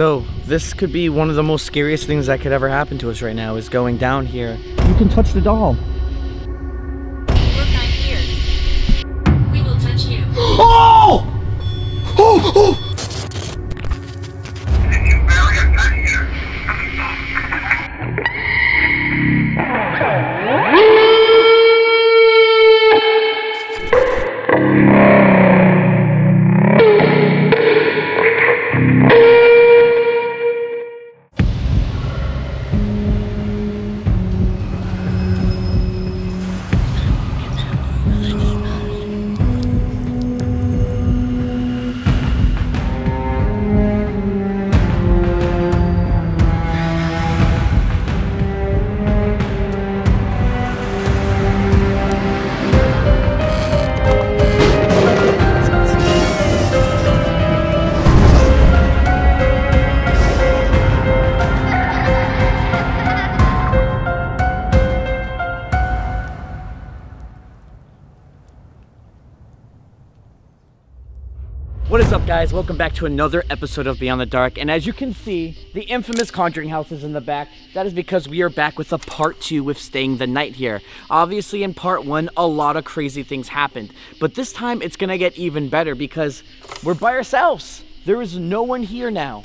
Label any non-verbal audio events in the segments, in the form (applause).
So this could be one of the most scariest things that could ever happen to us right now is going down here. You can touch the doll. Back to another episode of Beyond the Dark. And as you can see, the infamous Conjuring House is in the back. That is because we are back with a part two with staying the night here. Obviously in part one, a lot of crazy things happened. But this time it's gonna get even better because we're by ourselves. There is no one here now.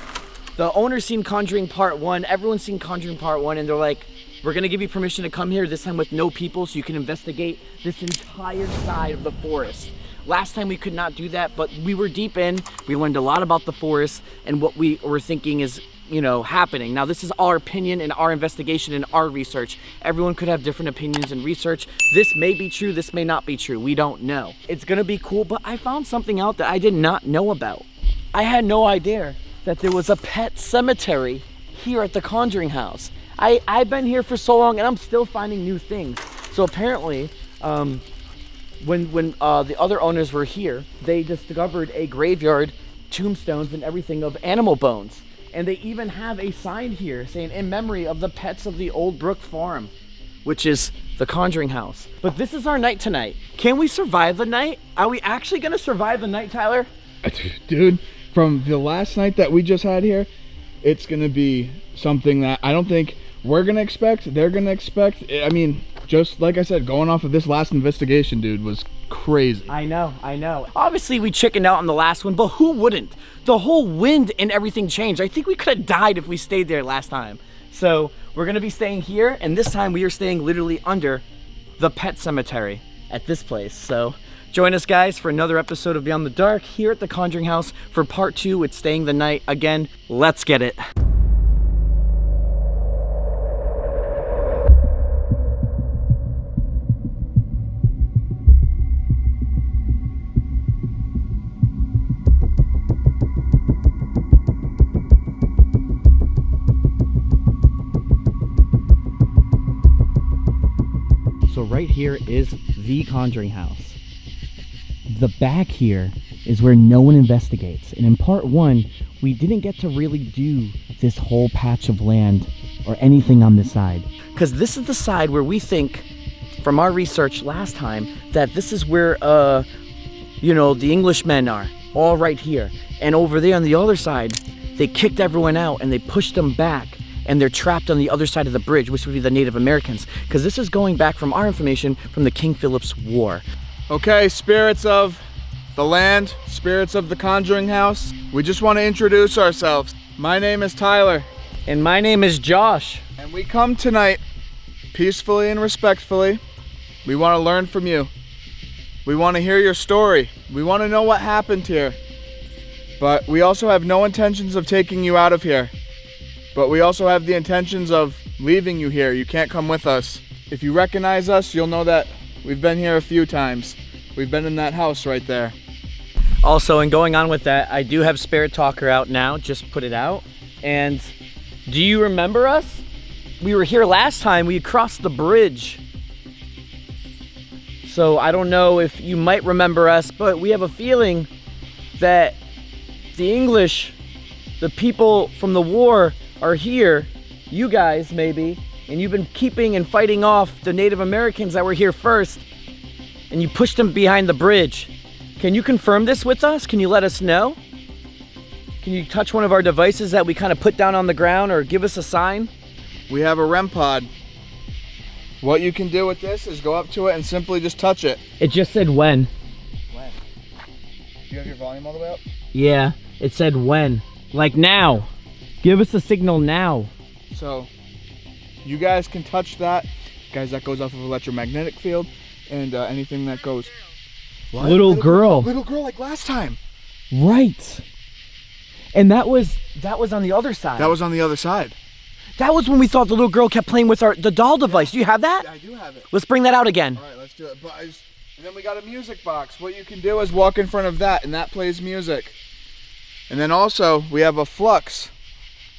The owner's seen Conjuring part one, everyone's seen Conjuring part one, and they're like, we're gonna give you permission to come here this time with no people so you can investigate this entire side of the forest. Last time we could not do that, but we were deep in. We learned a lot about the forest and what we were thinking is, you know, happening. Now, this is our opinion and our investigation and our research. Everyone could have different opinions and research. This may be true, this may not be true. We don't know. It's gonna be cool, but I found something out that I did not know about. I had no idea that there was a pet cemetery here at the Conjuring House. I, I've been here for so long and I'm still finding new things. So apparently, um, when when uh, the other owners were here, they discovered a graveyard, tombstones, and everything of animal bones. And they even have a sign here saying in memory of the pets of the Old Brook Farm, which is the Conjuring House. But this is our night tonight. Can we survive the night? Are we actually gonna survive the night, Tyler? (laughs) Dude, from the last night that we just had here, it's gonna be something that I don't think we're gonna expect, they're gonna expect. I mean, just like I said, going off of this last investigation, dude, was crazy. I know, I know. Obviously, we chickened out on the last one, but who wouldn't? The whole wind and everything changed. I think we could have died if we stayed there last time. So we're gonna be staying here, and this time we are staying literally under the pet cemetery at this place. So join us guys for another episode of Beyond the Dark here at the Conjuring House for part two with Staying the Night. Again, let's get it. So right here is the Conjuring House. The back here is where no one investigates. And in part one, we didn't get to really do this whole patch of land or anything on this side. Because this is the side where we think, from our research last time, that this is where, uh, you know, the Englishmen are, all right here. And over there on the other side, they kicked everyone out and they pushed them back and they're trapped on the other side of the bridge, which would be the Native Americans. Because this is going back from our information from the King Philip's War. Okay, spirits of the land, spirits of the Conjuring House, we just want to introduce ourselves. My name is Tyler, And my name is Josh. and we come tonight peacefully and respectfully. We want to learn from you. We want to hear your story. We want to know what happened here. But we also have no intentions of taking you out of here. But we also have the intentions of leaving you here. You can't come with us. If you recognize us, you'll know that we've been here a few times. We've been in that house right there. Also, and going on with that, I do have Spirit Talker out now, just put it out. And do you remember us? We were here last time, we crossed the bridge. So I don't know if you might remember us, but we have a feeling that the English, the people from the war, are here, you guys maybe, and you've been keeping and fighting off the Native Americans that were here first, and you pushed them behind the bridge. Can you confirm this with us? Can you let us know? Can you touch one of our devices that we kind of put down on the ground or give us a sign? We have a REM pod. What you can do with this is go up to it and simply just touch it. It just said when. When? Do you have your volume all the way up? Yeah, it said when. Like now. Give us a signal now. So you guys can touch that. Guys, that goes off of electromagnetic field and uh, anything that goes. What? Little girl. Little girl like last time. Right. And that was that was on the other side. That was on the other side. that was when we thought the little girl kept playing with our the doll device. Do you have that? Yeah, I do have it. Let's bring that out again. All right, let's do it. But I just, and then we got a music box. What you can do is walk in front of that, and that plays music. And then also we have a flux.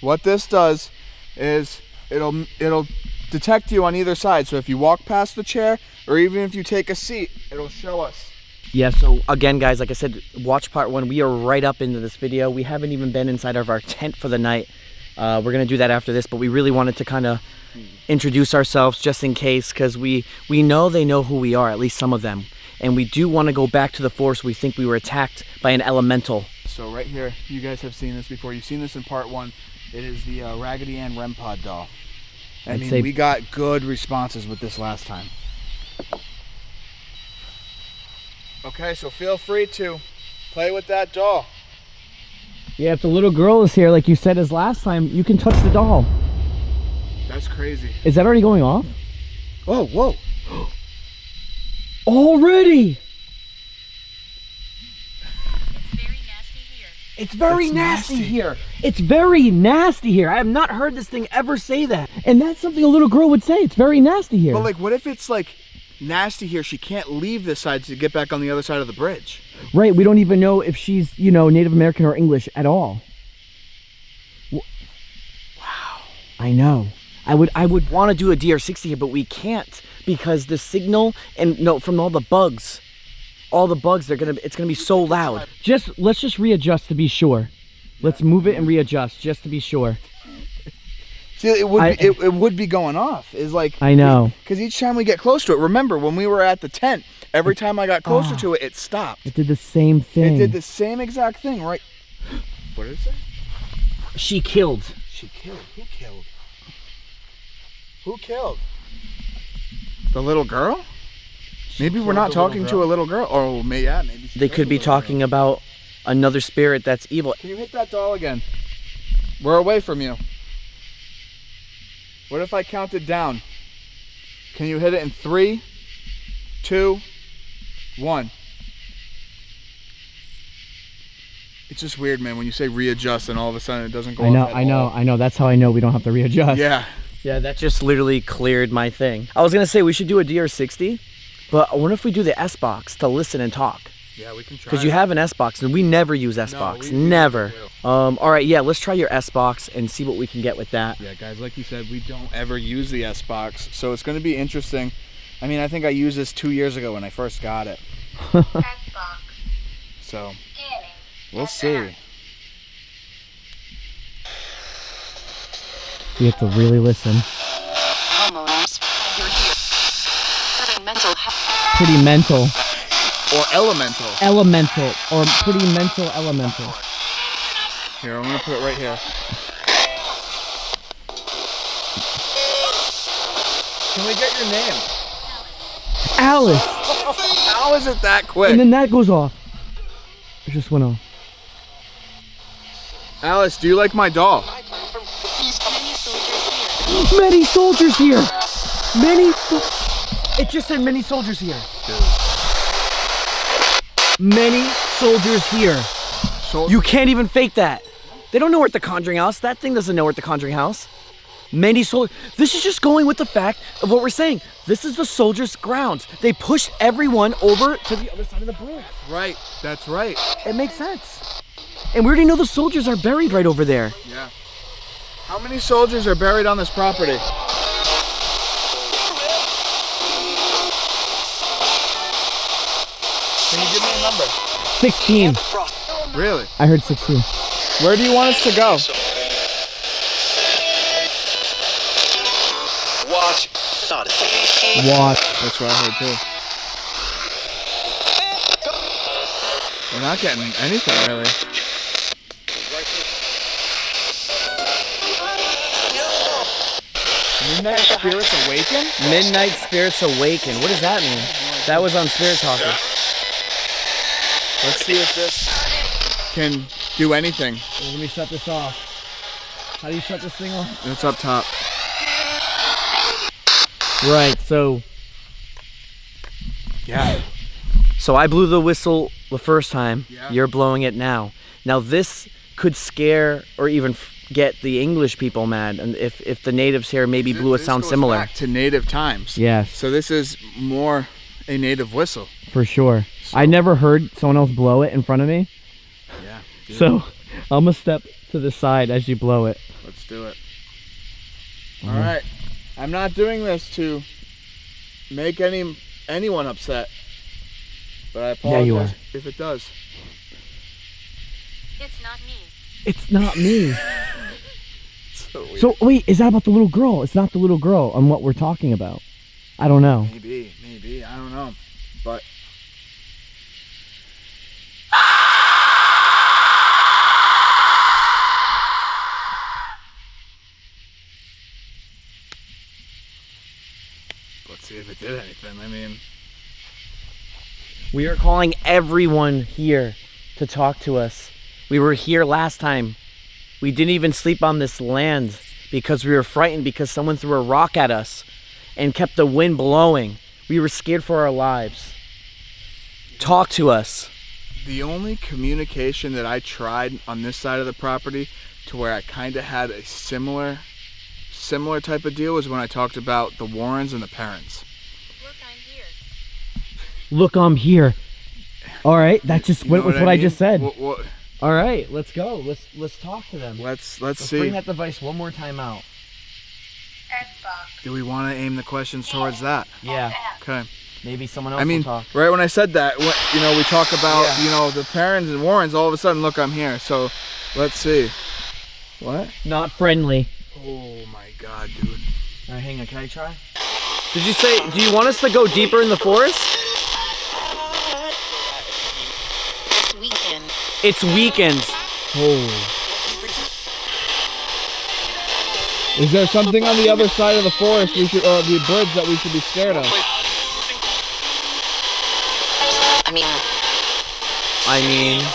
What this does is it'll it'll detect you on either side. So if you walk past the chair, or even if you take a seat, it'll show us. Yeah, so again, guys, like I said, watch part one. We are right up into this video. We haven't even been inside of our tent for the night. Uh, we're gonna do that after this, but we really wanted to kind of introduce ourselves just in case, because we we know they know who we are, at least some of them, and we do want to go back to the force. We think we were attacked by an elemental. So right here, you guys have seen this before. You've seen this in part one. It is the uh, Raggedy Ann REM pod doll. I I'd mean, say- we got good responses with this last time. Okay, so feel free to play with that doll. Yeah, if the little girl is here, like you said as last time, you can touch the doll. That's crazy. Is that already going off? Oh, whoa. (gasps) Already! Very nasty here. It's very nasty, nasty. here. It's very nasty here. I have not heard this thing ever say that. And that's something a little girl would say. It's very nasty here. But like, what if it's like nasty here? She can't leave this side to get back on the other side of the bridge. right, we don't even know if she's, you know, Native American or English at all. Wow. I know. I would I would want to do a DR60 here, but we can't because the signal and no from all the bugs. All the bugs they're going to it's going to be so loud. Just let's just readjust to be sure. Let's move it and readjust just to be sure. See, it would I- be, it, it would be going off. Is like I know. because each time we get close to it. Remember when we were at the tent? Every time I got closer Ah. to it, it stopped. It did the same thing. It did the same exact thing, right? What did it say? She killed. She killed. Who killed? Who killed? The little girl? Maybe we're not the little talking to a little girl. Oh, may yeah, maybe. she They could be little girl. talking about another spirit that's evil. Can you hit that doll again? We're away from you. What if I counted down? Can you hit it in three, two, one? It's just weird, man. When you say readjust, and all of a sudden it doesn't go. I know, I know, all. I know. That's how I know we don't have to readjust. Yeah. Yeah, that just literally cleared my thing. I was gonna say we should do a DR60, but I wonder if we do the S box to listen and talk. Yeah, we can try. Because you have an S box and we never use S box. we- we never. never Um, all right, yeah, let's try your S box and see what we can get with that. Yeah, guys, like you said, we don't ever use the S box, so it's going to be interesting. I mean, I think I used this two years ago when I first got it, Xbox. (laughs) so Scanning. we'll see. We have to really listen. Pretty mental. Or elemental. Elemental. Or pretty mental elemental. Here, I'm gonna put it right here. Can we get your name? Alice! (laughs) How is it that quick? And then that goes off. It just went off. Alice, do you like my doll? Many soldiers here. Many soldiers here! Many. It just said many soldiers here. Many soldiers here. Sol- You can't even fake that. They don't know we're at the Conjuring House. That thing doesn't know we're at the Conjuring House. Many soldiers. This is just going with the fact of what we're saying. This is the soldiers' grounds. They push everyone over to the other side of the bridge. right, that's right. It makes sense. And we already know the soldiers are buried right over there. Yeah. How many soldiers are buried on this property? Can you give me a number? 16. Really? I heard 16. Where do you want us to go? Watch. Watch. That's what I heard too. We're not getting anything really. Midnight Spirits Awaken? Midnight Spirits Awaken. What does that mean? That was on Spirit Talker. Let's see if this can do anything. Let me shut this off. How do you shut this thing off? It's up top. Right, so Yeah. so I blew the whistle the first time. Yeah. You're blowing it now. Now this could scare or even get the English people mad, and if if the natives here maybe blew a sound similar. back to native times. Yes, So this is more a native whistle. For sure. I never heard someone else blow it in front of me, Yeah. (laughs) dude, so I'm gonna step to the side as you blow it. let's do it. Mm-hmm. All right. I'm not doing this to make any anyone upset. But I apologize Yeah, you are. if it does. It's not me. It's not me. (laughs) So. So wait, is that about the little girl? It's not the little girl on what we're talking about. I don't know. maybe, maybe, I don't know. But if it did anything. I mean, We are calling everyone here to talk to us. We were here last time. We didn't even sleep on this land because we were frightened because someone threw a rock at us and kept the wind blowing. We were scared for our lives. Talk to us. the only communication that I tried on this side of the property to where I kind of had a similar similar type of deal was when I talked about the Warrens and the parents. Look, I'm here. Look, I'm here. All right, that just You went with what I, mean? just said. What- what- All right, let's go. Let's let's talk to them. let's let's Let's see. bring that device one more time out. Do we want to aim the questions towards that? Yeah, Okay. maybe someone else I mean, will talk. right when I said that, what, you know, we talk about, Yeah. you know, the parents and Warrens. All of a sudden, look, I'm here. So, let's see. What? Not friendly. Oh my God, dude. All right, hang on. Can I try? Did you say? Do you want us to go deeper in the forest? It's weekends. Oh. Is there something on the other side of the forest we should, or the bridge that we should be scared of? I mean, uh, I mean,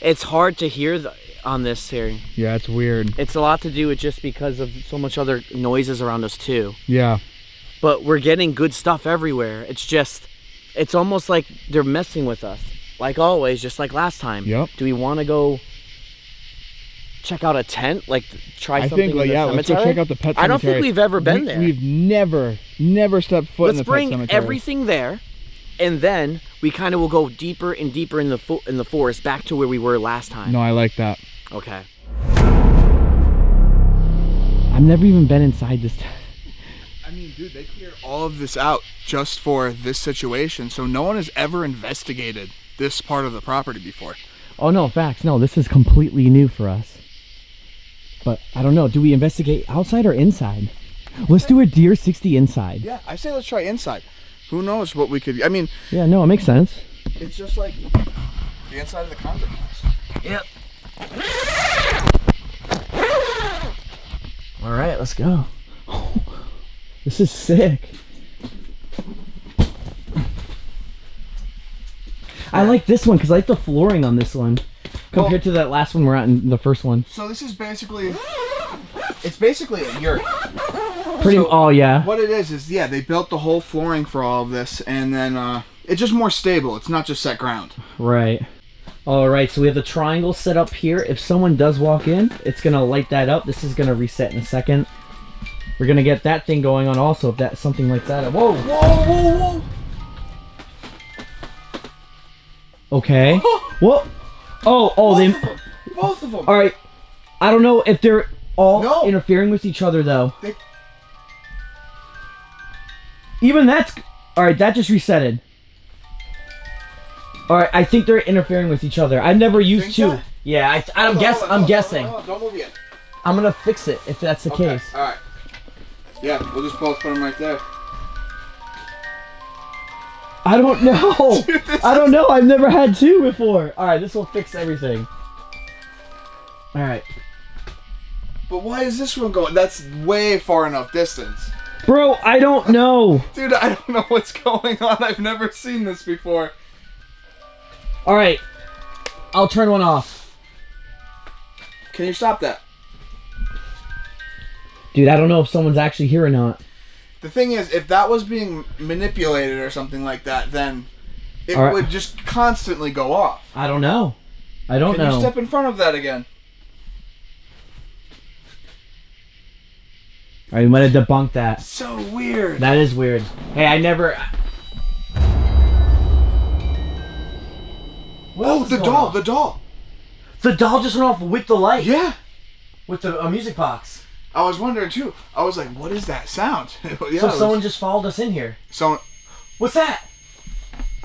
it's hard to hear the, on this here. Yeah, it's weird. It's a lot to do with just because of so much other noises around us too. Yeah. But we're getting good stuff everywhere. It's just, it's almost like they're messing with us, like always, just like last time. Yep. Do we want to go check out a tent? Like try I something think, like, in the yeah, let's go check out the pet cemetery. I don't think we've ever been we, there. We've never, never stepped foot Let's the bring pet cemetery. everything there, and then we kind of will go deeper and deeper in the in the forest, back to where we were last time. No, I like that. Okay. I've never even been inside this. I mean, dude, they cleared all of this out just for this situation, so no one has ever investigated this part of the property before. Oh no, facts. No, this is completely new for us. But I don't know. Do we investigate outside or inside? Let's do a DR60 inside. Yeah, I say let's try inside. Who knows what we could? I mean, Yeah, no, it makes sense. it's just like the inside of the condo house. Yep. All right, let's go. (laughs) this is sick. I like this one because I like the flooring on this one compared to that last one we're at in the first one. So this is basically, it's basically a yurt. Pretty. So- oh yeah. What it is is yeah, they built the whole flooring for all of this, and then uh, it's just more stable. It's not just set ground. Right. All right. So we have the triangle set up here. If someone does walk in, it's gonna light that up. This is gonna reset in a second. We're gonna get that thing going on also. If that something like that. Whoa. Whoa, whoa, whoa! Okay. (laughs) what? Oh, oh, they. Of them. Both of them. All right. I don't know if they're all No. interfering with each other though. They- Even that's all right. That just resetted. All right. I think they're interfering with each other. I've never used Think two. Yeah, I, I'm Hold guess. I'm guessing. Don't move yet. I'm gonna fix it if that's the Okay. case. All right. Yeah, we'll just both put them right there. I don't know. (laughs) (laughs) I don't know. I've never had two before. All right, this will fix everything. All right, But why is this one going? That's way far enough distance. bro. I don't know. Dude, I don't know what's (laughs) going on. I've never seen this before. All right, I'll turn one off, Can you stop that? dude. I don't know if someone's actually here or not. The thing is, if that was being manipulated or something like that, then it right. would just constantly go off. I don't know. I don't Can know. you step in front of that again? All right, we might have debunked that. So weird. That is weird. Hey, I never. What oh, the doll, on? the doll. The doll just went off with the light. Yeah. With the a music box. I was wondering too. I was like, what is that sound? (laughs) yeah, so it was- someone just followed us in here. someone What's that?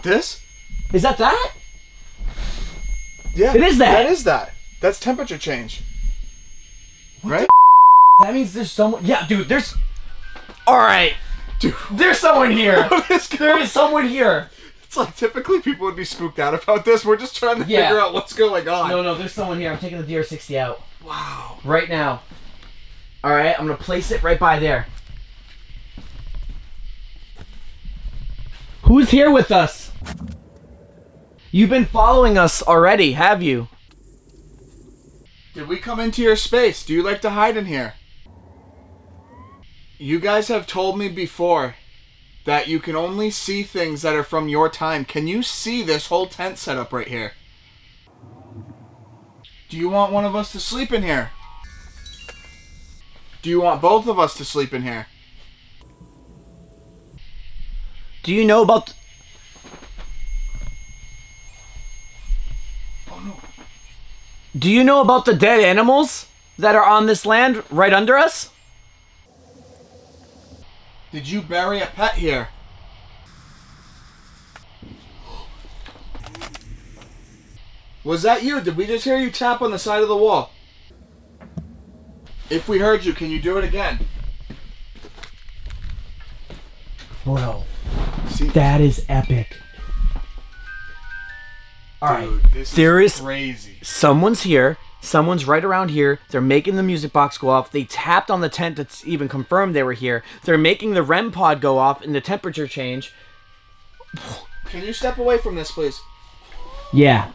this? Is that that? Yeah. It is that. That is that. That's temperature change. right? That means there's someone. Yeah, dude. There's. All right. Dude, There's someone here. (laughs) there is someone here. It's like typically people would be spooked out about this. We're just trying to Yeah. figure out what's going on. No, no. There's someone here. I'm taking the DR60 out Wow. right now. All right. I'm gonna place it right by there. Who's here with us? You've been following us already, have you? Did we come into your space? Do you like to hide in here? You guys have told me before that you can only see things that are from your time. Can you see this whole tent setup right here? Do you want one of us to sleep in here? Do you want both of us to sleep in here? Do you know about? Oh no. Do you know about the dead animals that are on this land right under us? Did you bury a pet here? Was that you? Did we just hear you tap on the side of the wall? If we heard you, can you do it again? Bro, See, that is epic. All right. dude, this There is is- crazy. someone's here. Someone's right around here. They're making the music box go off. They tapped on the tent to even confirm they were here. They're making the REM pod go off and the temperature change. Can you step away from this, please? Yeah.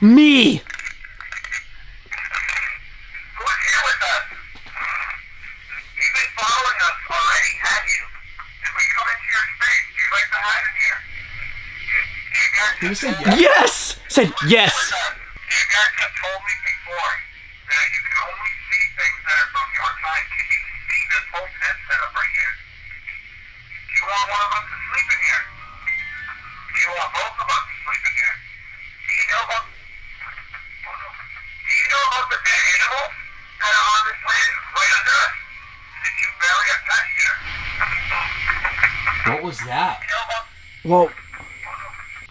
Me! Who's here with us? You've been following us already, have you guys Can you say yes? Yes! Said yes! You told me before that you can only see things that are from your time. Can you see this whole tent setup right here? Do you want one of us to sleep in here? Do you want both of us to sleep in here? Do you know about Do you know about the dead animals that are on this land right under us? Did you bury a pet here? What was that? You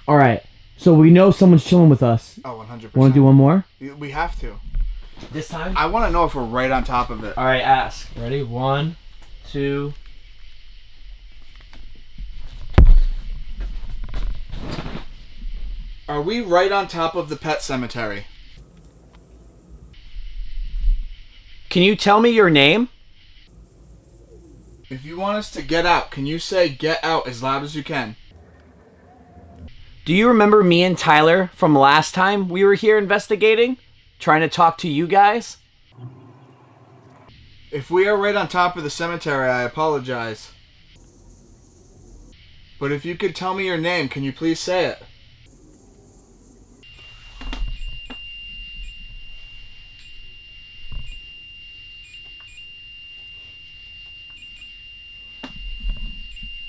know about Well, alright. So we know someone's chilling with us. Oh, 100%. Want to do one more? We have to. This time? I want to know if we're right on top of it. Alright, ask. Ready? One, two. Are we right on top of the pet cemetery? Can you tell me your name? If you want us to get out, can you say get out as loud as you can? Do you remember me and Tyler from last time we were here investigating? Trying to talk to you guys? If we are right on top of the cemetery, I apologize. But if you could tell me your name, can you please say it?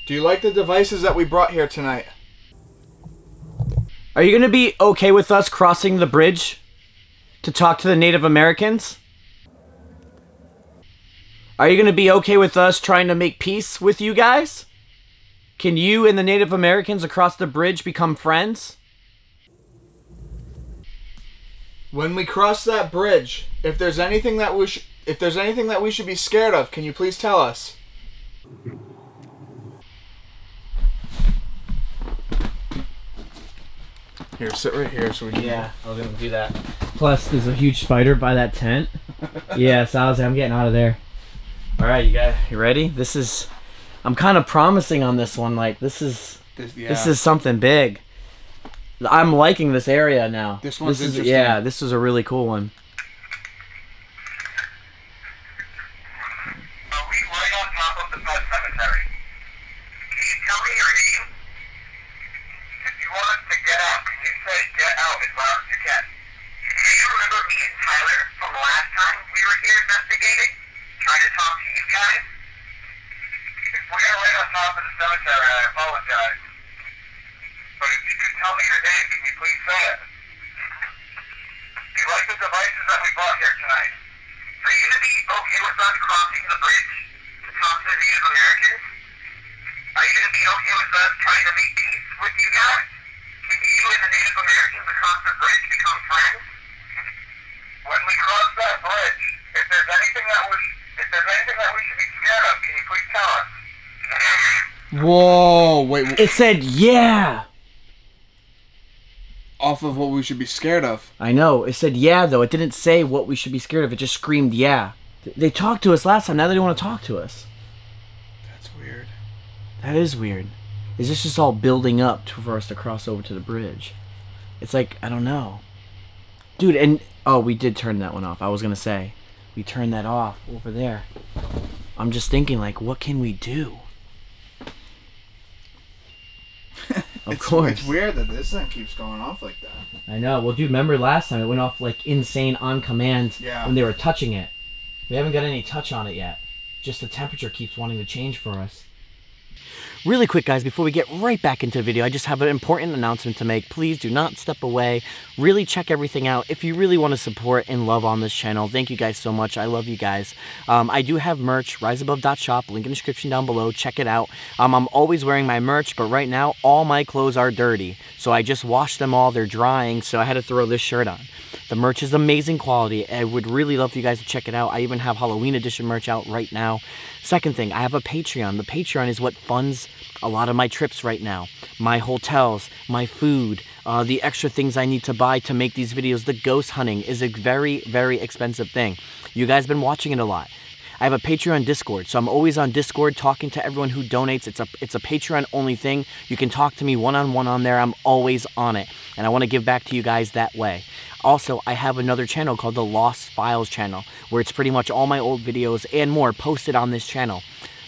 Do you like the devices that we brought here tonight? Are you gonna be okay with us crossing the bridge to talk to the Native Americans? Are you gonna be okay with us trying to make peace with you guys? Can you and the Native Americans across the bridge become friends? When we cross that bridge, if there's anything that we if there's anything that we should be scared of, can you please tell us? Here, sit right here so we can. Yeah, I was gonna do that. Plus, there's a huge spider by that tent. yeah, so I was like, I'm getting out of there. All right, you guys, you ready? This is, I'm kind of promising on this one. Like this is, This, yeah. this is something big. I'm liking this area now. This one's is, interesting. Yeah, this is a really cool one. Are we right on top of the pet cemetery? Can you tell me your name? If you want us to get out, you get out as loud as you can? Do you remember me and Tyler from the last time we were here investigating? Trying to talk to you guys? If we are right on top of the cemetery, I apologize. But if you could tell me your name, can you please say it? Do you like the devices that we brought here tonight? Are you gonna be okay with us crossing the bridge to talk to the Americans? Are you gonna be okay with us trying to make peace with you guys? Can you and the Native Americans across bridge become friends? When we cross that bridge, if there's anything that we if there's anything that we should be scared of, can you please tell us? Whoa! Wait, It said yeah. off of what we should be scared of. I know. It said yeah though. It didn't say what we should be scared of. It just screamed yeah. They talked to us last time. Now they don't want to talk to us. That's weird. That is weird. Is this just all building up to, for us to cross over to the bridge? It's like I don't know, dude. And oh, we did turn that one off. I was gonna say, we turned that off over there. I'm just thinking, like, what can we do? (laughs) Of It's, course, It's weird that this thing keeps going off like that. I know. Well, dude, remember last time it went off like insane on command Yeah. when they were touching it. We haven't got any touch on it yet. Just the temperature keeps wanting to change for us. Really quick, guys, before we get right back into the video, I just have an important announcement to make. Please do not step away. Really check everything out. If you really want to support and love on this channel, thank you guys so much. I love you guys. Um, I do have merch, riseabove.shop, link in the description down below. Check it out. Um, I'm always wearing my merch, but right now, all my clothes are dirty. So I just washed them all. They're drying, so I had to throw this shirt on. The merch is amazing quality. I would really love for you guys to check it out. I even have Halloween edition merch out right now. Second thing, I have a Patreon. The Patreon is what funds a lot of my trips right now. My hotels, my food, uh, the extra things I need to buy to make these videos. The ghost hunting is a very, very expensive thing. You guys have been watching it a lot. I have a Patreon Discord, so I'm always on Discord talking to everyone who donates. It's a it's a Patreon only thing. You can talk to me one on one on there. I'm always on it, and I want to give back to you guys that way. Also, I have another channel called the Lost Files channel, where it's pretty much all my old videos and more posted on this channel.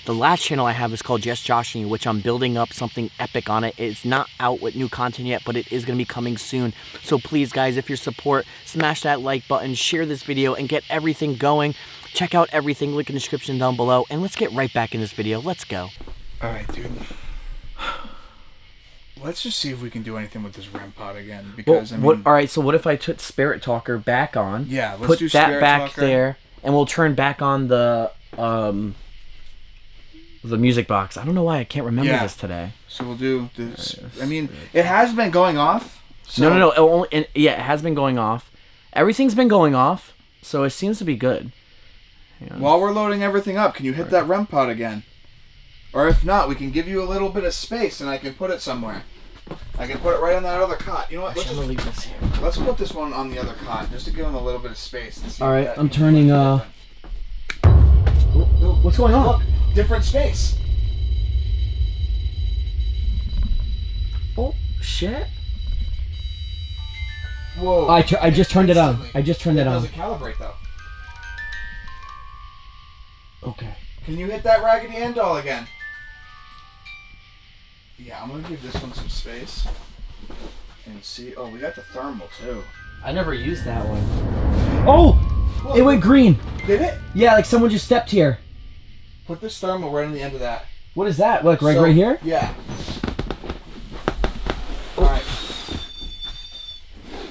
The last channel I have is called Just Joshing which I'm building up something epic on it. It's not out with new content yet, but it is going to be coming soon. So please, guys, if your support, smash that like button, share this video, and get everything going. Check out everything, link in the description down below, and let's get right back in this video. Let's go. All right, dude. Let's just see if we can do anything with this REM pod again. Well, Because I mean, what, all right, so what if I took Spirit Talker back on? Yeah, let's put do that Spirit back Talker. there, and we'll turn back on the um the music box. I don't know why I can't remember Yeah. this today. so we'll do this. I mean, it has been going off. So no, no, no. It only, and, yeah, it has been going off. Everything's been going off, so it seems to be good. While we're loading everything up, can you hit that REM pod again? Or if not, we can give you a little bit of space and I can put it somewhere. I can put it right on that other cot. You know what? Let's, just, leave this here. let's put this one on the other cot just to give him a little bit of space. All right, I'm turning, uh. What's going on? Look, different space. Oh shit! Whoa. I, I just turned it on. I just turned it on. doesn't calibrate though. Okay. Can you hit that Raggedy Ann doll again? Yeah, I'm gonna give this one some space. And see. Oh, we got the thermal too. I never used that one. Oh! It went green. Did it? Yeah, like someone just stepped here. Put this thermal right on the end of that. What is that? Look, right, So- right here. Yeah. Alright.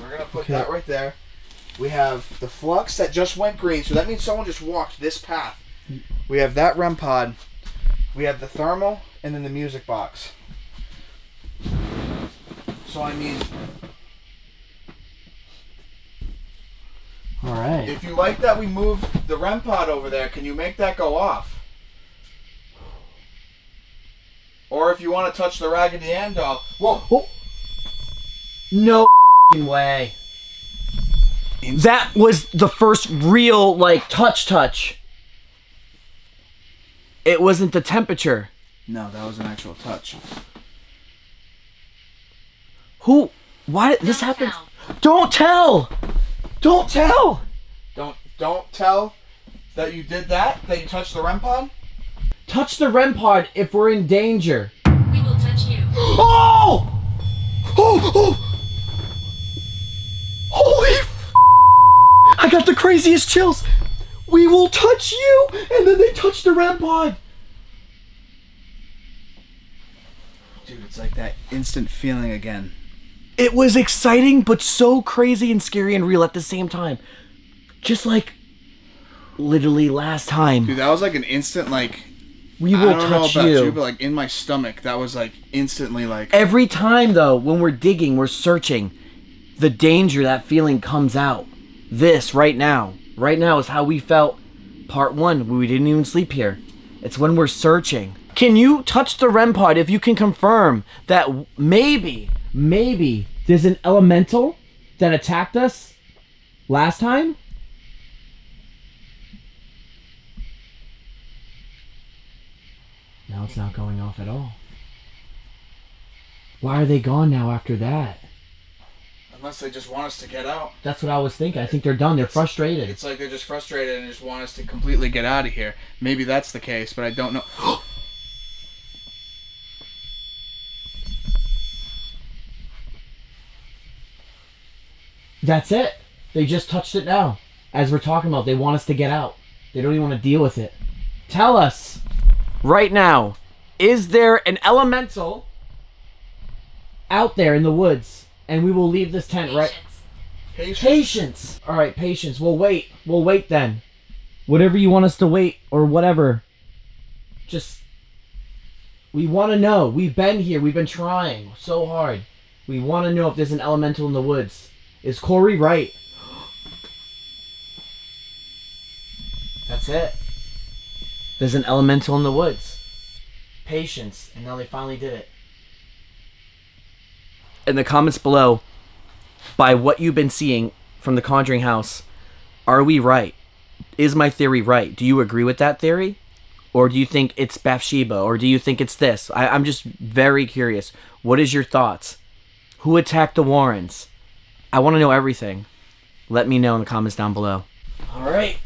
We're gonna put Okay. that right there. We have the flux that just went green, so that means someone just walked this path. We have that REM pod. We have the thermal and then the music box. So I mean All right. If you like that we moved the REM pod over there, can you make that go off? Or if you want to touch the Raggedy Ann doll. Whoa! whoa! No f***ing way. That was the first real like touch touch. It wasn't the temperature. No, that was an actual touch. Who? Why did this happen? Don't tell. Don't tell. Don't don't tell that you did that. That you touched the REM pod. Touch the REM pod if we're in danger. We will touch you. (gasps) Oh! Oh! oh. Holy f- I got the craziest chills. We will touch you, and then they touch the REM pod. Dude, it's like that instant feeling again. It was exciting, but so crazy and scary and real at the same time. Just like literally last time. Dude, that was like an instant like. we I will don't know touch about you. you, but like in my stomach, that was like instantly like. Every time though, when we're digging, we're searching, the danger, that feeling comes out. This right now, right now is how we felt part one we didn't even sleep here. It's when we're searching. Can you touch the REM pod if you can confirm that maybe, maybe there's an elemental that attacked us last time? Now it's not going off at all. Why are they gone now after that? Unless they just want us to get out. That's what I was thinking. I think they're done. They're frustrated. It's like they're just frustrated and just want us to completely get out of here. Maybe that's the case, but I don't know. (gasps) That's it. They just touched it now. As we're talking about, they want us to get out. They don't even want to deal with it. Tell us right now is there an elemental out there in the woods? And we will leave this tent right. Patience. Patience. All right, patience. We'll wait. We'll wait then. Whatever you want us to wait or whatever. Just we want to know. We've been here. We've been trying so hard. We want to know if there's an elemental in the woods. Is Corey right? That's it. There's an elemental in the woods. Patience. And now they finally did it. In the comments below, by what you've been seeing from the Conjuring House, are we right? Is my theory right? Do you agree with that theory? Or do you think it's Bathsheba? Or do you think it's this? I, I'm just very curious. What is your thoughts? Who attacked the Warrens? I want to know everything. Let me know in the comments down below. All right.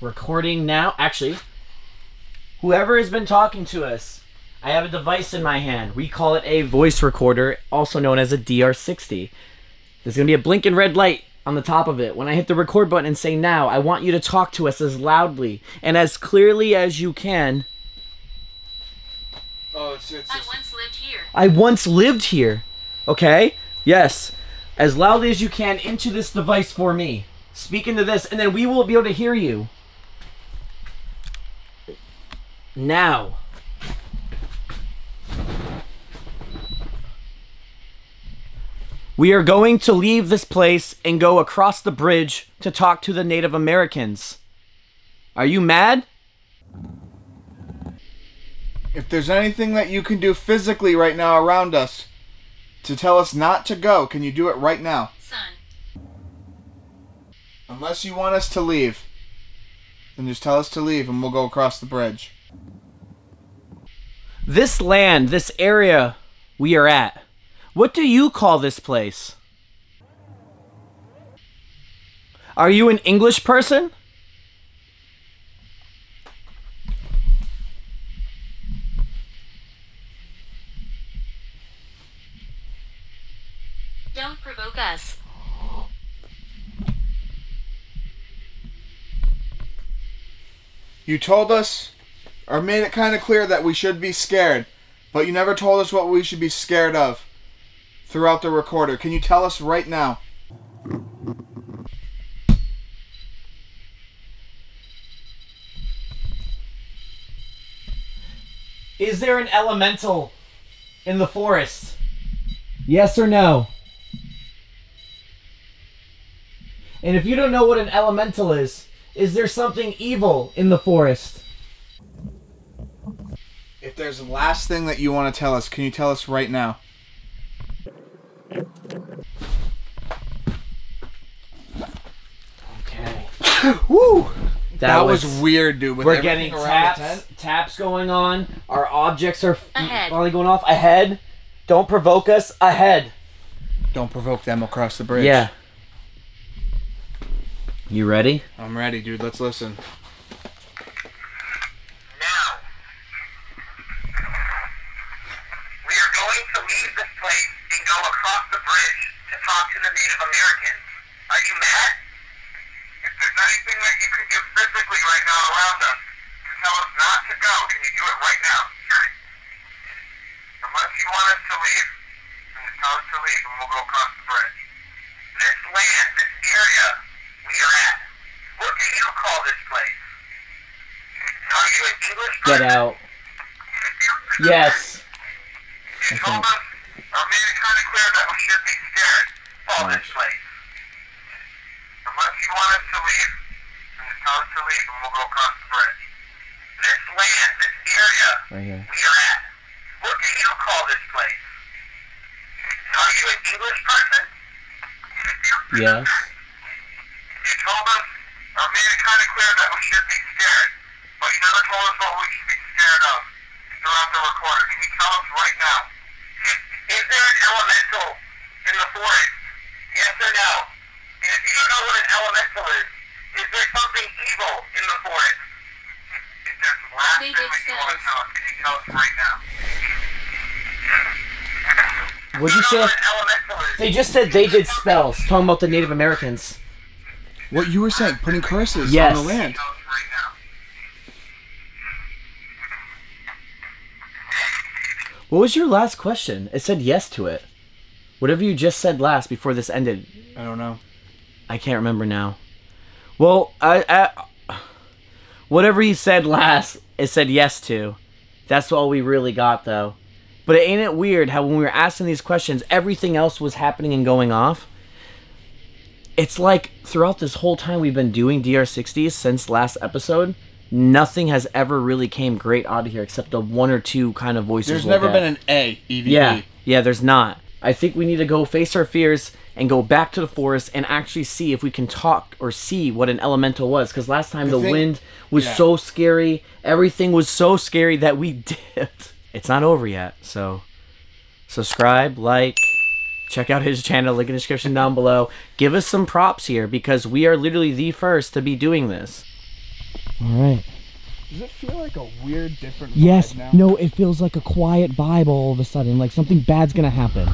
Recording now. Actually, whoever has been talking to us, I have a device in my hand. We call it a voice recorder, also known as a DR60. There's going to be a blinking red light on the top of it. When I hit the record button and say now, I want you to talk to us as loudly and as clearly as you can. Oh, it's it's. I once lived here. I once lived here. Okay? Yes. As loudly as you can into this device for me. Speak into this, and then we will be able to hear you. Now. We are going to leave this place and go across the bridge to talk to the Native Americans. Are you mad? If there's anything that you can do physically right now around us to tell us not to go, can you do it right now? Son, Unless you want us to leave, then just tell us to leave and we'll go across the bridge. This land, this area we are at, what do you call this place? Are you an English person? don't provoke us. You told us, or made it kind of clear that we should be scared, but you never told us what we should be scared of throughout the recorder. Can you tell us right now? Is there an elemental in the forest? Yes or no? And if you don't know what an elemental is, is there something evil in the forest? If there's a last thing that you want to tell us, can you tell us right now? Okay. (gasps) Woo! That, That, was, weird, dude. With We're getting taps, taps going on. Our objects are Ahead. finally going off. Ahead. Don't provoke us. Ahead. Don't provoke them across the bridge. Yeah. You ready? I'm ready, dude. Let's listen. Now, we are going to leave this place and go across the bridge to talk to the Native Americans. Are you mad? If there's anything that you can do physically right now around us to tell us not to go, can you do it right now? Unless you want us to leave, then tell us to leave and we'll go across the bridge. This land, this area we are at, what do you call this place? Are you an English Get person? out. Yes. You told us, or made it kind of clear that we should be scared of this place. Unless you want us to leave, then just tell us to leave and we'll go across the bridge. This land, this area Right here. we are at, what do you call this place? Are you an English person? Yes. You told us, or made it kind of clear that we should be scared, but you never told us what we should be scared of throughout the recorder. Can you tell us right now? Is there an elemental in the forest? Yes or no? And if you don't know what an elemental is, is there something evil in the forest? If there's the last They thing did that you want to spells. tell us, can you tell us right now? What'd you say? what an elemental is? They just said they did spells, talking about the Native Americans. What you were saying, putting curses Yes. on the land. Tell right now. What was your last question? It said yes to it. Whatever you just said last before this ended, I don't know. I can't remember now. Well, I, I whatever you said last, it said yes to. That's all we really got though. But ain't it weird how when we were asking these questions, everything else was happening and going off? It's like throughout this whole time we've been doing DR60s since last episode, nothing has ever really came great out of here except the one or two kind of voices. There's never been an A EVP. Yeah, yeah, there's not. I think we need to go face our fears and go back to the forest and actually see if we can talk or see what an elemental was. Because last time the think- wind was yeah. so scary, everything was so scary that we (laughs) dipped. It's not over yet, so subscribe, like, check out his channel, link in the description down below. Give us some props here because we are literally the first to be doing this. All right. Does it feel like a weird, different Yes. vibe now? No, it feels like a quiet vibe all of a sudden, like something bad's gonna happen.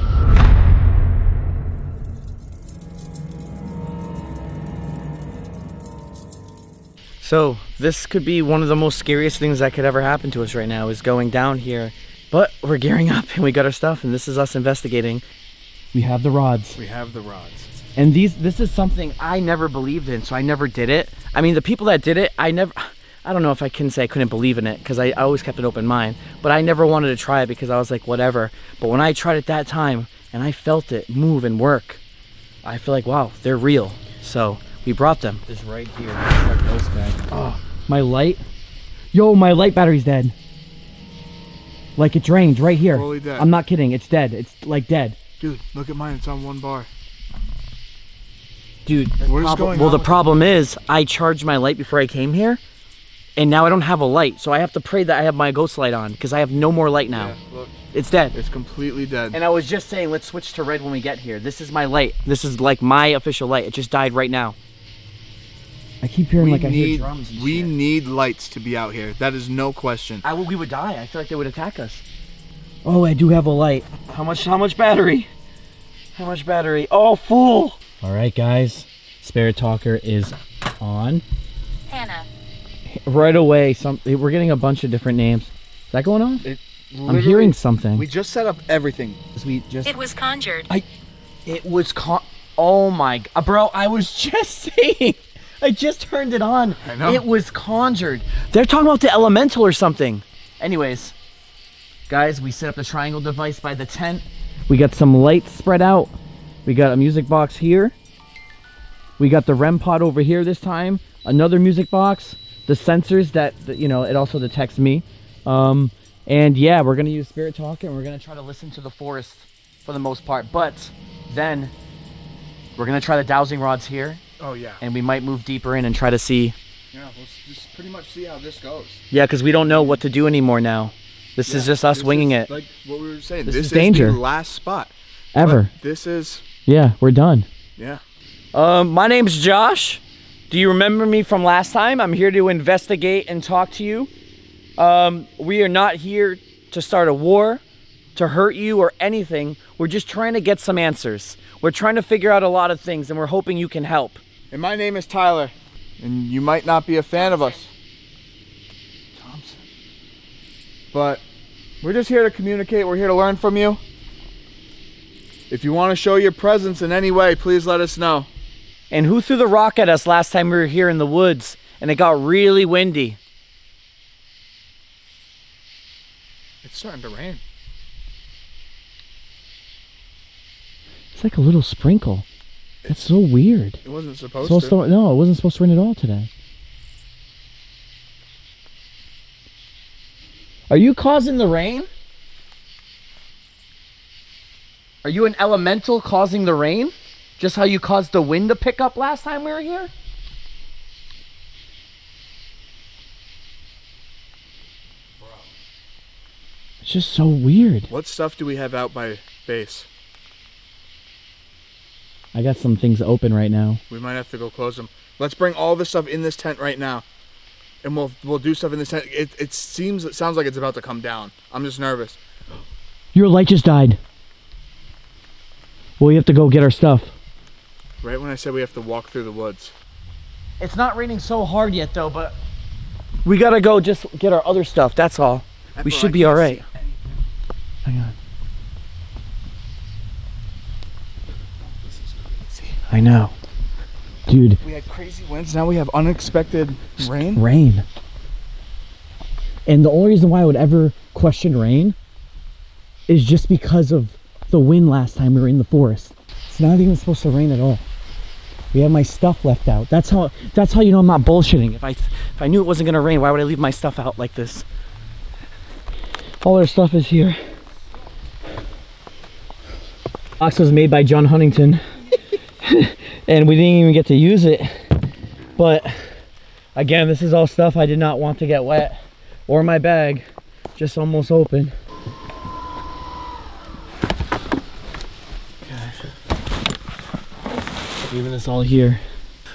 So, this could be one of the most scariest things that could ever happen to us right now is going down here. But we're gearing up and we got our stuff and this is us investigating. We have the rods. We have the rods. And these this is something I never believed in, so I never did it. I mean, the people that did it, I never I don't know if I can say I couldn't believe in it because I, I always kept an open mind, but I never wanted to try it because I was like whatever. But when I tried it that time and I felt it move and work, I feel like wow, they're real. So, we brought them. This right here. Like those guys. Oh, my light. Yo, my light battery's dead. Like it drained right here. Dead. I'm not kidding. It's dead. It's like dead. Dude, look at mine. It's on one bar. Dude, the What is problem- going well, on the with problem is I charged my light before I came here, and now I don't have a light. So I have to pray that I have my ghost light on because I have no more light now. Yeah, look. It's dead. It's completely dead. And I was just saying, let's switch to red when we get here. This is my light. This is like my official light. It just died right now. I keep hearing we like I hear need, drums. And we shit. need lights to be out here. That is no question. I we would die. I feel like they would attack us. Oh, I do have a light. How much? How much battery? How much battery? Oh, full. All right, guys. Spirit Talker is on. Hannah. right away some we're getting a bunch of different names is that going on It, i'm hearing something We just set up everything. we just It was conjured. I. It was con- oh my g- uh, bro i was (laughs) just saying i just turned it on I know. it was conjured they're talking about the elemental or something anyways guys we set up the triangle device by the tent we got some lights spread out we got a music box here We got the REM pod over here this time. Another music box. The sensors that, you know, it also detects me. Um, and yeah, we're gonna use Spirit Talk and we're gonna try to listen to the forest for the most part. But then we're gonna try the dowsing rods here Oh yeah. and we might move deeper in and try to see. Yeah, let's just pretty much see how this goes. Yeah, because we don't know what to do anymore now. This is just us winging is it. Like what we were saying, This this, is danger. the last spot. Ever. But this is Yeah, we're done. yeah. Um, my name's Josh. Do you remember me from last time? I'm here to investigate and talk to you. Um, we are not here to start a war, to hurt you, or anything. We're just trying to get some answers. We're trying to figure out a lot of things, and we're hoping you can help. And my name is Tyler. And you might not be a fan of us. Thompson. But we're just here to communicate. We're here to learn from you. If you want to show your presence in any way, please let us know. And who threw the rock at us last time we were here in the woods and it got really windy? It's starting to rain. It's like a little sprinkle. That's so weird. It wasn't supposed Supposed to. to, no, it wasn't supposed to rain at all today. Are you causing the rain? Are you an elemental causing the rain? Just how you caused the wind to pick up last time we were here? It's just so weird. What stuff do we have out by base? I got some things open right now. We might have to go close them. Let's bring all this stuff in this tent right now. And we'll we'll do stuff in the tent. It, it seems it sounds like it's about to come down. I'm just nervous. Your light just died. Well, we have to go get our stuff. Right when I said we have to walk through the woods. It's not raining so hard yet, though, but we gotta go just get our other stuff. That's all. We should I be all right. Hang on. I know, dude. We had crazy winds. Now we have unexpected rain. Rain. And the only reason why I would ever question rain is just because of the wind last time we were in the forest. It's not even supposed to rain at all. We have my stuff left out. That's how that's how you know I'm not bullshitting. If I if I knew it wasn't gonna rain, why would I leave my stuff out like this? All our stuff is here. Box was made by John Huntington. (laughs) and we didn't even get to use it. But again, this is all stuff I did not want to get wet or my bag just almost open. Leaving this all here.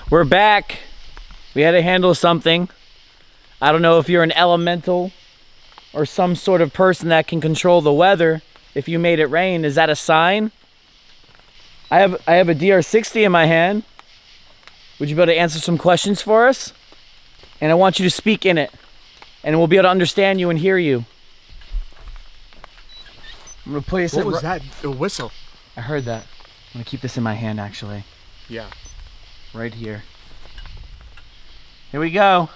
We're back. We had to handle something. I don't know if you're an elemental or some sort of person that can control the weather. If you made it rain, is that a sign? I have I have a DR60 in my hand. Would you be able to answer some questions for us? And I want you to speak in it. And we'll be able to understand you and hear you. I'm gonna place What it. was that? A whistle. I heard that. I'm gonna keep this in my hand actually. Yeah. Right here. Here we go.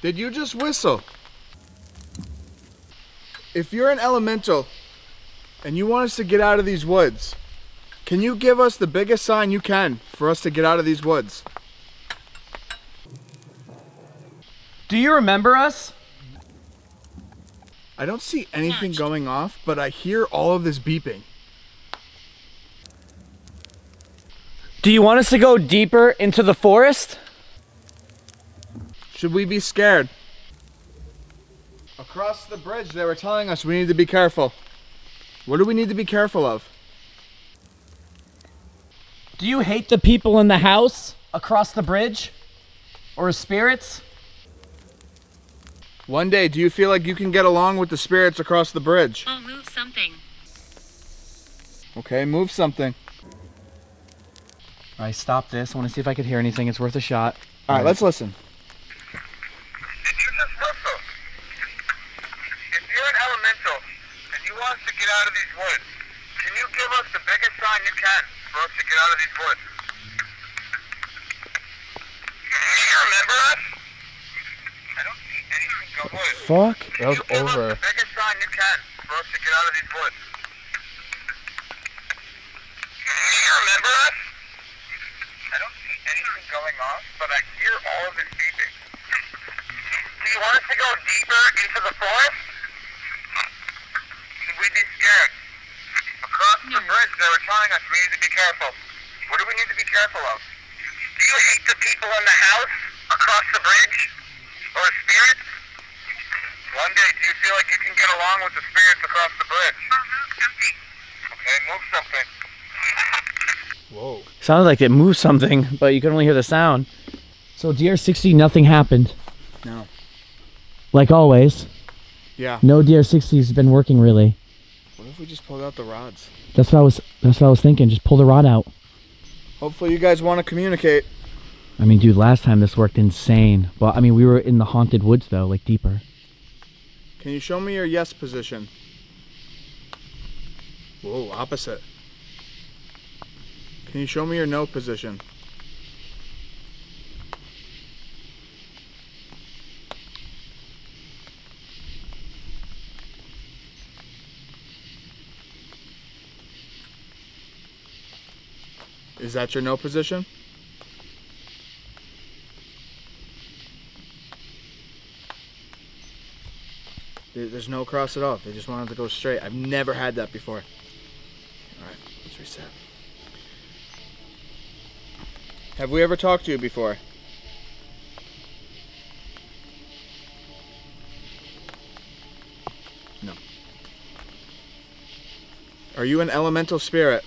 Did you just whistle? If you're an elemental and you want us to get out of these woods, can you give us the biggest sign you can for us to get out of these woods? Do you remember us? I don't see anything going off, but I hear all of this beeping. Do you want us to go deeper into the forest? Should we be scared? Across the bridge, they were telling us we need to be careful. What do we need to be careful of? Do you hate the people in the house across the bridge? Or spirits? One day, do you feel like you can get along with the spirits across the bridge? Oh, move something. Okay, move something. All right, stop this. I want to see if I could hear anything. It's worth a shot. All right, let's listen. to get out of these woods. Can you give us the biggest sign you can for us to get out of these woods? remember us? Fuck, that was you over. Us the biggest sign you can for us to get out of these woods. remember us? I don't see anything going but I hear all of this beeping. Do you want us to go deeper into the forest? We need to be careful What do we need to be careful of? Do you hate the people in the house across the bridge? Or spirits? One day, do you feel like you can get along with the spirits across the bridge? Okay, move something. Whoa. Sounded like it moved something, but you could only hear the sound. So DR60, nothing happened. No. Like always, Yeah. no DR60 has been working really. If we just pulled out the rods? That's what I was. That's what I was thinking. Just pull the rod out. Hopefully you guys want to communicate. I mean, dude, last time this worked insane. Well, I mean, we were in the haunted woods though, like deeper. Can you show me your yes position? Whoa, opposite. Can you show me your no position? Is that your no position? There's no cross at all. They just wanted to go straight. I've never had that before. Alright, let's reset. Have we ever talked to you before? No. Are you an elemental spirit?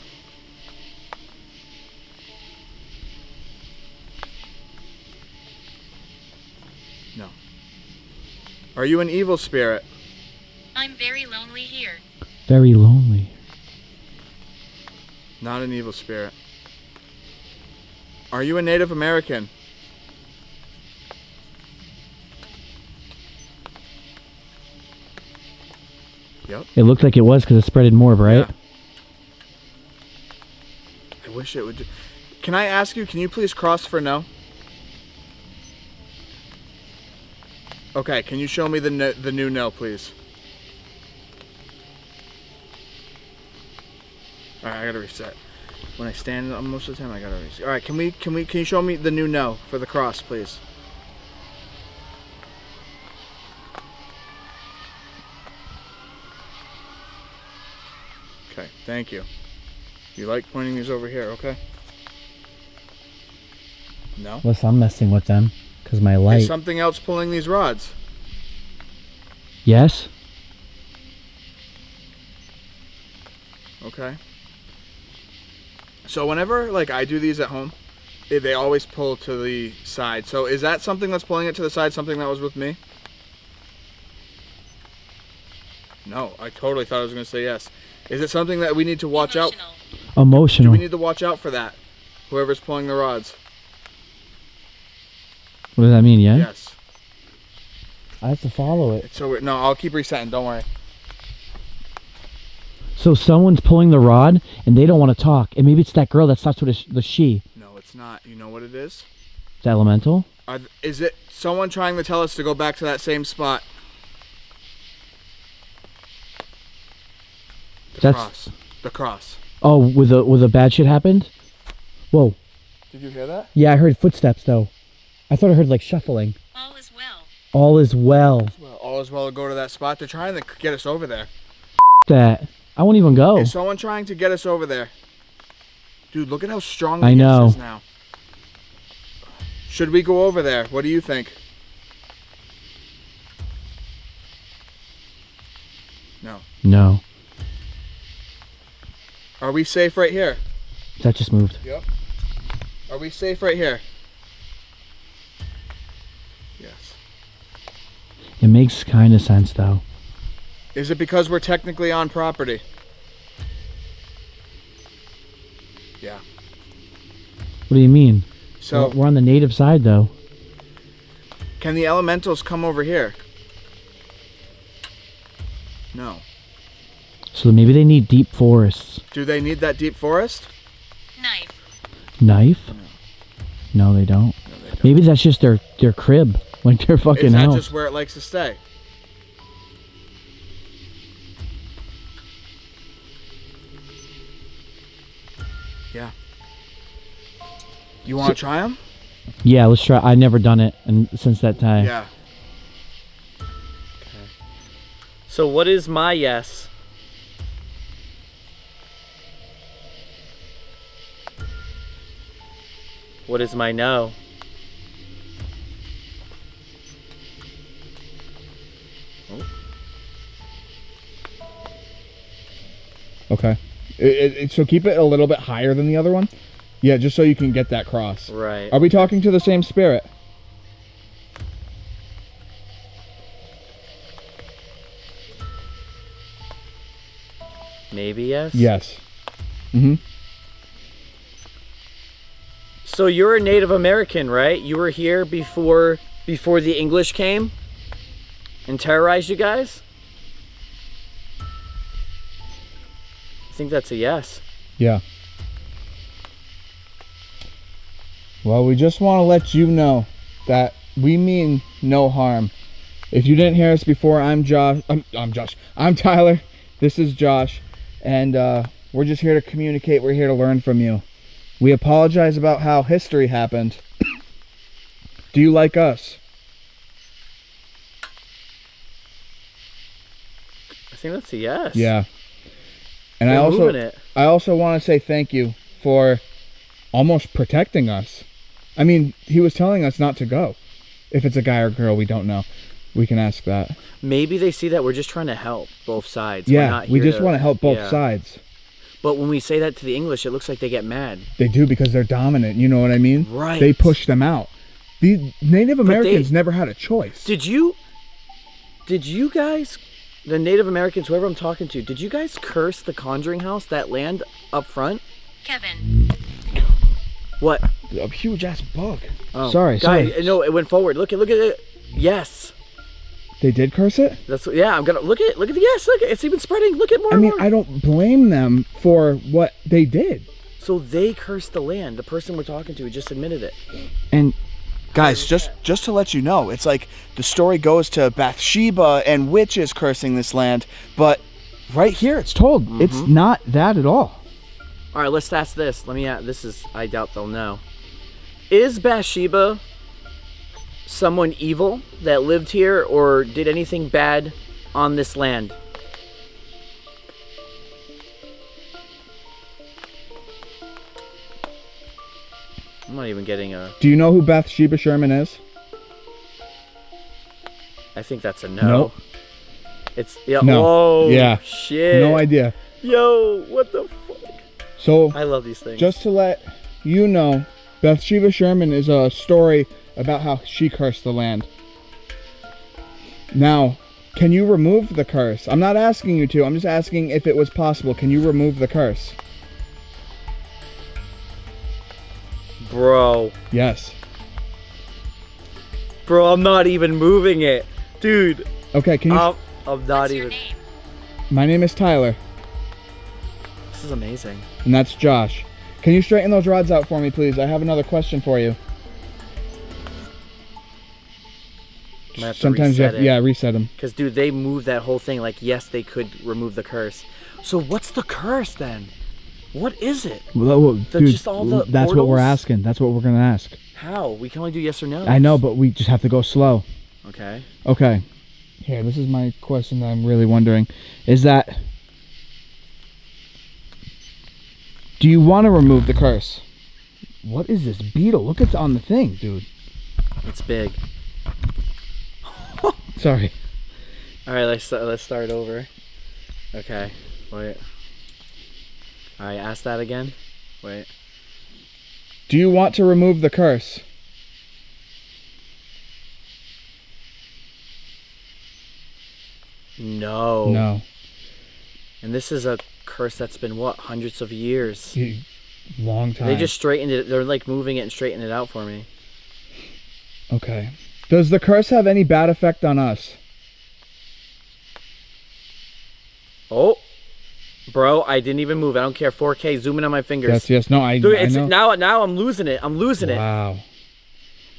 Are you an evil spirit? I'm very lonely here. Very lonely. Not an evil spirit. Are you a Native American? Yep. It looked like it was because it spreaded more, right? Yeah. I wish it would. Can I ask you? Can you please cross for no? Okay. Can you show me the the new no, please? All right, I gotta reset. When I stand, uh, most of the time I gotta reset. All right, can we can we can you show me the new no for the cross, please? Okay, thank you. You like pointing these over here, okay? No. Listen, I'm messing with them because my light. Is something else pulling these rods? yes. Okay. So whenever like I do these at home, eh, they always pull to the side. So is that something that's pulling it to the side? Something that was with me? No, I totally thought I was going to say yes. Is it something that we need to watch out? Emotional. Do we need to watch out for that? Whoever's pulling the rods. What does that mean? Yeah. Yes. I have to follow it. So no, I'll keep resetting. Don't worry. So someone's pulling the rod and they don't want to talk, and maybe it's that girl that starts with a the she. No, it's not. You know what it is? It's elemental. Are, is it someone trying to tell us to go back to that same spot? The That's- cross. The cross. Oh, with the with the bad shit happened. Whoa. Did you hear that? Yeah, I heard footsteps though. I thought I heard like shuffling. All is well. All is well. Well, all is well to go to that spot. They're trying to get us over there. That I won't even go. Is someone trying to get us over there? Dude, look at how strong I know. is now. Should we go over there? What do you think? No. No, Are we safe right here? that just moved. Yep. Are we safe right here? It makes kind of sense though. Is it because we're technically on property? Yeah. What do you mean? So, we're on the native side though. can the elementals come over here? No. So maybe they need deep forests. Do they need that deep forest? Knife. Knife? No, they don't. No, they don't. Maybe that's just their their crib, (laughs) like their fucking Is that house. just where it likes to stay? Yeah. You want to try them? Yeah, let's try. I never done it, and since that time. Yeah. Okay. So what is my yes? What is my no? Okay. It, it, it- so keep it a little bit higher than the other one. Yeah, just so you can get that cross. Right. Are we talking to the same spirit? Maybe yes. Yes. Mm-hmm. So you're a Native American, right? You were here before before the English came and terrorized you guys? I think that's a yes. Yeah. Well, we just want to let you know that we mean no harm. If you didn't hear us before, I'm Josh. I'm, I'm Josh. I'm Tyler. This is Josh. And uh, we're just here to communicate. We're here to learn from you. We apologize about how history happened. Do you like us? I think that's a yes. Yeah. And We're I also it. I also want to say thank you for almost protecting us. I mean, he was telling us not to go. If it's a guy or girl, we don't know. We can ask that. Maybe they see that we're just trying to help both sides. We're Yeah, we just want to help both yeah. sides. But when we say that to the English, it looks like they get mad. They do because they're dominant. You know what I mean? Right. They push them out. These Native they- Americans never had a choice. Did you did you guys the Native Americans, whoever I'm talking to, did you guys curse the Conjuring House, that land up front? Kevin, What? a huge ass bug. Oh, Sorry, guy, sorry. No, it went forward. Look at look at it. Yes. They did curse it. That's yeah. I'm gonna look at look at the yes. Look, it's even spreading. Look at more. I and mean, more. I don't blame them for what they did. So they cursed the land. The person we're talking to just admitted it. And Guys, just just to let you know, it's like the story goes to Bathsheba and witches cursing this land, but right here it's told it's Mm-hmm. not that at all. All right, let's ask this. Let me. a- This is. I doubt they'll know. Is Bathsheba someone evil that lived here or did anything bad on this land? I'm not even getting a. Do you know who Bathsheba Sherman is? I think that's a no. Nope. It's yeah. No. Whoa. Yeah. Shit. No idea. Yo, what the fuck? So I love these things. just to let you know, Bathsheba Sherman is a story about how she cursed the land. Now, can you remove the curse? I'm not asking you to. I'm just asking if it was possible. Can you remove the curse? Bro. Yes. Bro, I'm not even moving it, dude. Okay. Can you? I'm, I'm not what's your even. name? my name is Tyler, This is amazing. and that's Josh. Can you straighten those rods out for me, please? I have another question for you. Have to Sometimes you have, it. yeah, reset them. Cause dude, they move that whole thing. Like, yes, they could remove the curse. So what's the curse then? What is it? dude, just all the that's what we're asking. That's what we're gonna ask. How? We can only do yes or no. I know, but we just have to go slow. Okay. Okay. Here, this is my question that I'm really wondering. Is that Do you want to remove the curse? What is this beetle? Look at on the thing, dude. It's big. (laughs) Sorry. All right, let's let's start over. Okay. Wait. All right, ask that again. Wait. Do you want to remove the curse? No. No. And this is a curse that's been what hundreds of years. Long time. They just straightened it. They're like moving it and straightening it out for me. Okay. Does the curse have any bad effect on us? Oh, bro, I didn't even move. I don't care. 4K, zoom in on my fingers. Yes, yes. No, I, Dude, I it's know. now now I'm losing it. I'm losing it. Wow.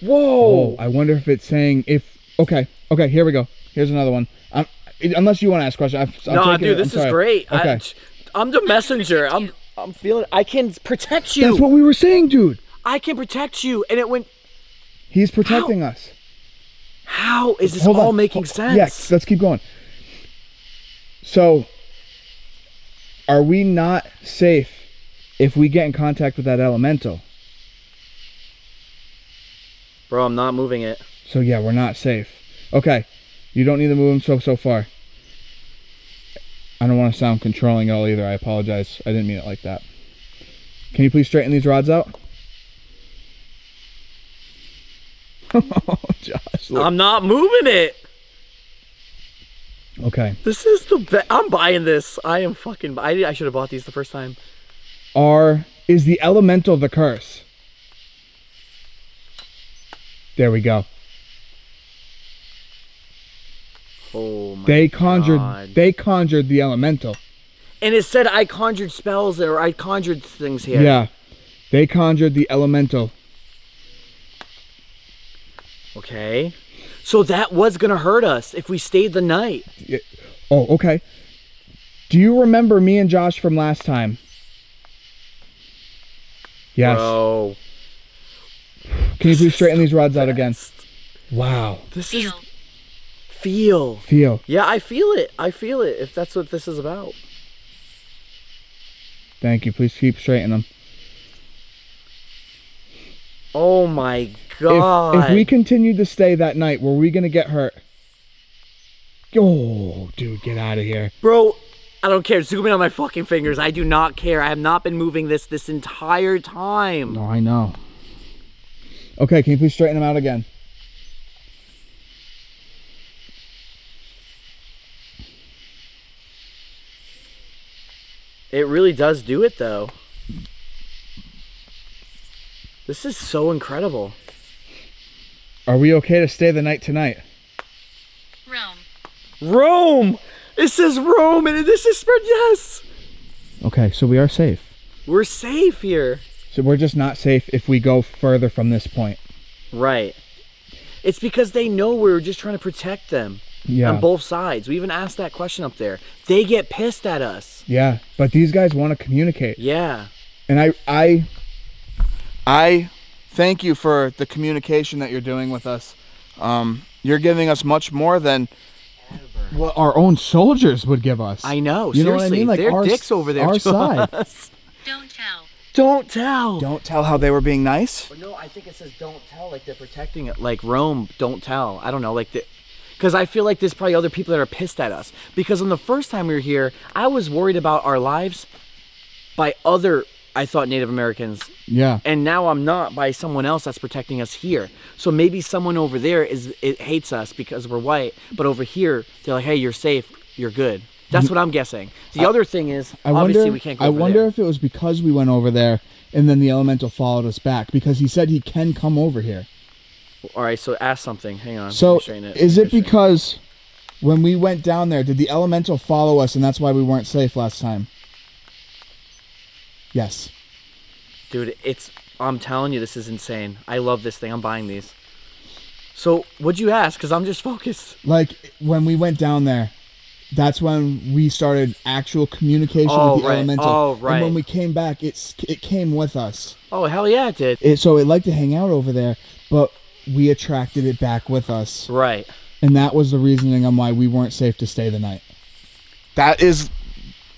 Whoa. Oh, I wonder if it's saying if. Okay, okay. Here we go. Here's another one. Um, unless you want to ask questions. question. I've, I'm no, dude, it. I'm this is great. Okay. I, am the messenger. I'm I'm feeling. I can protect you. That's what we were saying, dude. I can protect you. And it went. He's protecting us. How is this Hold all on. making Ho- sense? Yes, let's keep going. So, are we not safe if we get in contact with that elemental? Bro, I'm not moving it. So yeah, we're not safe. Okay, you don't need to move them so so far. I don't want to sound controlling at all either. I apologize. I didn't mean it like that. Can you please straighten these rods out? (laughs) oh, Josh. look. I'm not moving it. Okay. This is the best. I'm buying this. I am fucking. I, I should have bought these the first time. Are is the elemental the curse? There we go. Oh my They conjured. God. They conjured the elemental. And it said I conjured spells or I conjured things here. Yeah. They conjured the elemental. Okay. So that was gonna hurt us if we stayed the night. Oh, okay. Do you remember me and Josh from last time? Yes. Bro. Can you please straighten these rods out again? Wow. This is Feel. feel. Feel. Yeah, I feel it. I feel it. If that's what this is about. Thank you. Please keep straightening them. Oh my god. If, if we continued to stay that night, were we gonna get hurt? Oh, dude, get out of here. Bro, I don't care. Zoom in on my fucking fingers. I do not care. I have not been moving this this entire time. No, I know. Okay, can you please straighten them out again? It really does do it though. This is so incredible. Are we okay to stay the night tonight? Rome. Rome! It says Rome and this is spread yes! Okay, so we are safe. We're safe here. So we're just not safe if we go further from this point. Right. It's because they know we are just trying to protect them Yeah. on both sides. We even asked that question up there. They get pissed at us. Yeah, but these guys want to communicate. Yeah. And I I I thank you for the communication that you're doing with us. Um, you're giving us much more than what our own soldiers would give us. I know. You know what I seriously. mean? Like They're our- dicks over there. our to side. us. Don't tell. Don't tell. don't tell how they were being nice. But no, I think it says don't tell, like they're protecting it. Like Rome, don't tell. I don't know, like the. Because I feel like there's probably other people that are pissed at us. Because on the first time we were here, I was worried about our lives by other, I thought, Native Americans. yeah. And now I'm not by someone else that's protecting us here. So maybe someone over there is it hates us because we're white. But over here, they're like, hey, you're safe. You're good. That's what I'm guessing. The other thing is, I obviously, wonder we can't go I wonder there. if it was because we went over there and then the elemental followed us back because he said he can come over here. All right, so ask something. Hang on. So it. is it because when we went down there, did the elemental follow us and that's why we weren't safe last time? Yes. Dude, it's I'm telling you, this is insane. I love this thing. I'm buying these. So, what'd you ask? Because I'm just focused. Like when we went down there, that's when we started actual communication Oh, with the right. elemental. Oh, right. And right. when we came back, it's it came with us. Oh, hell yeah, it did. It, so it liked to hang out over there, but we attracted it back with us, Right. and that was the reasoning on why we weren't safe to stay the night. That is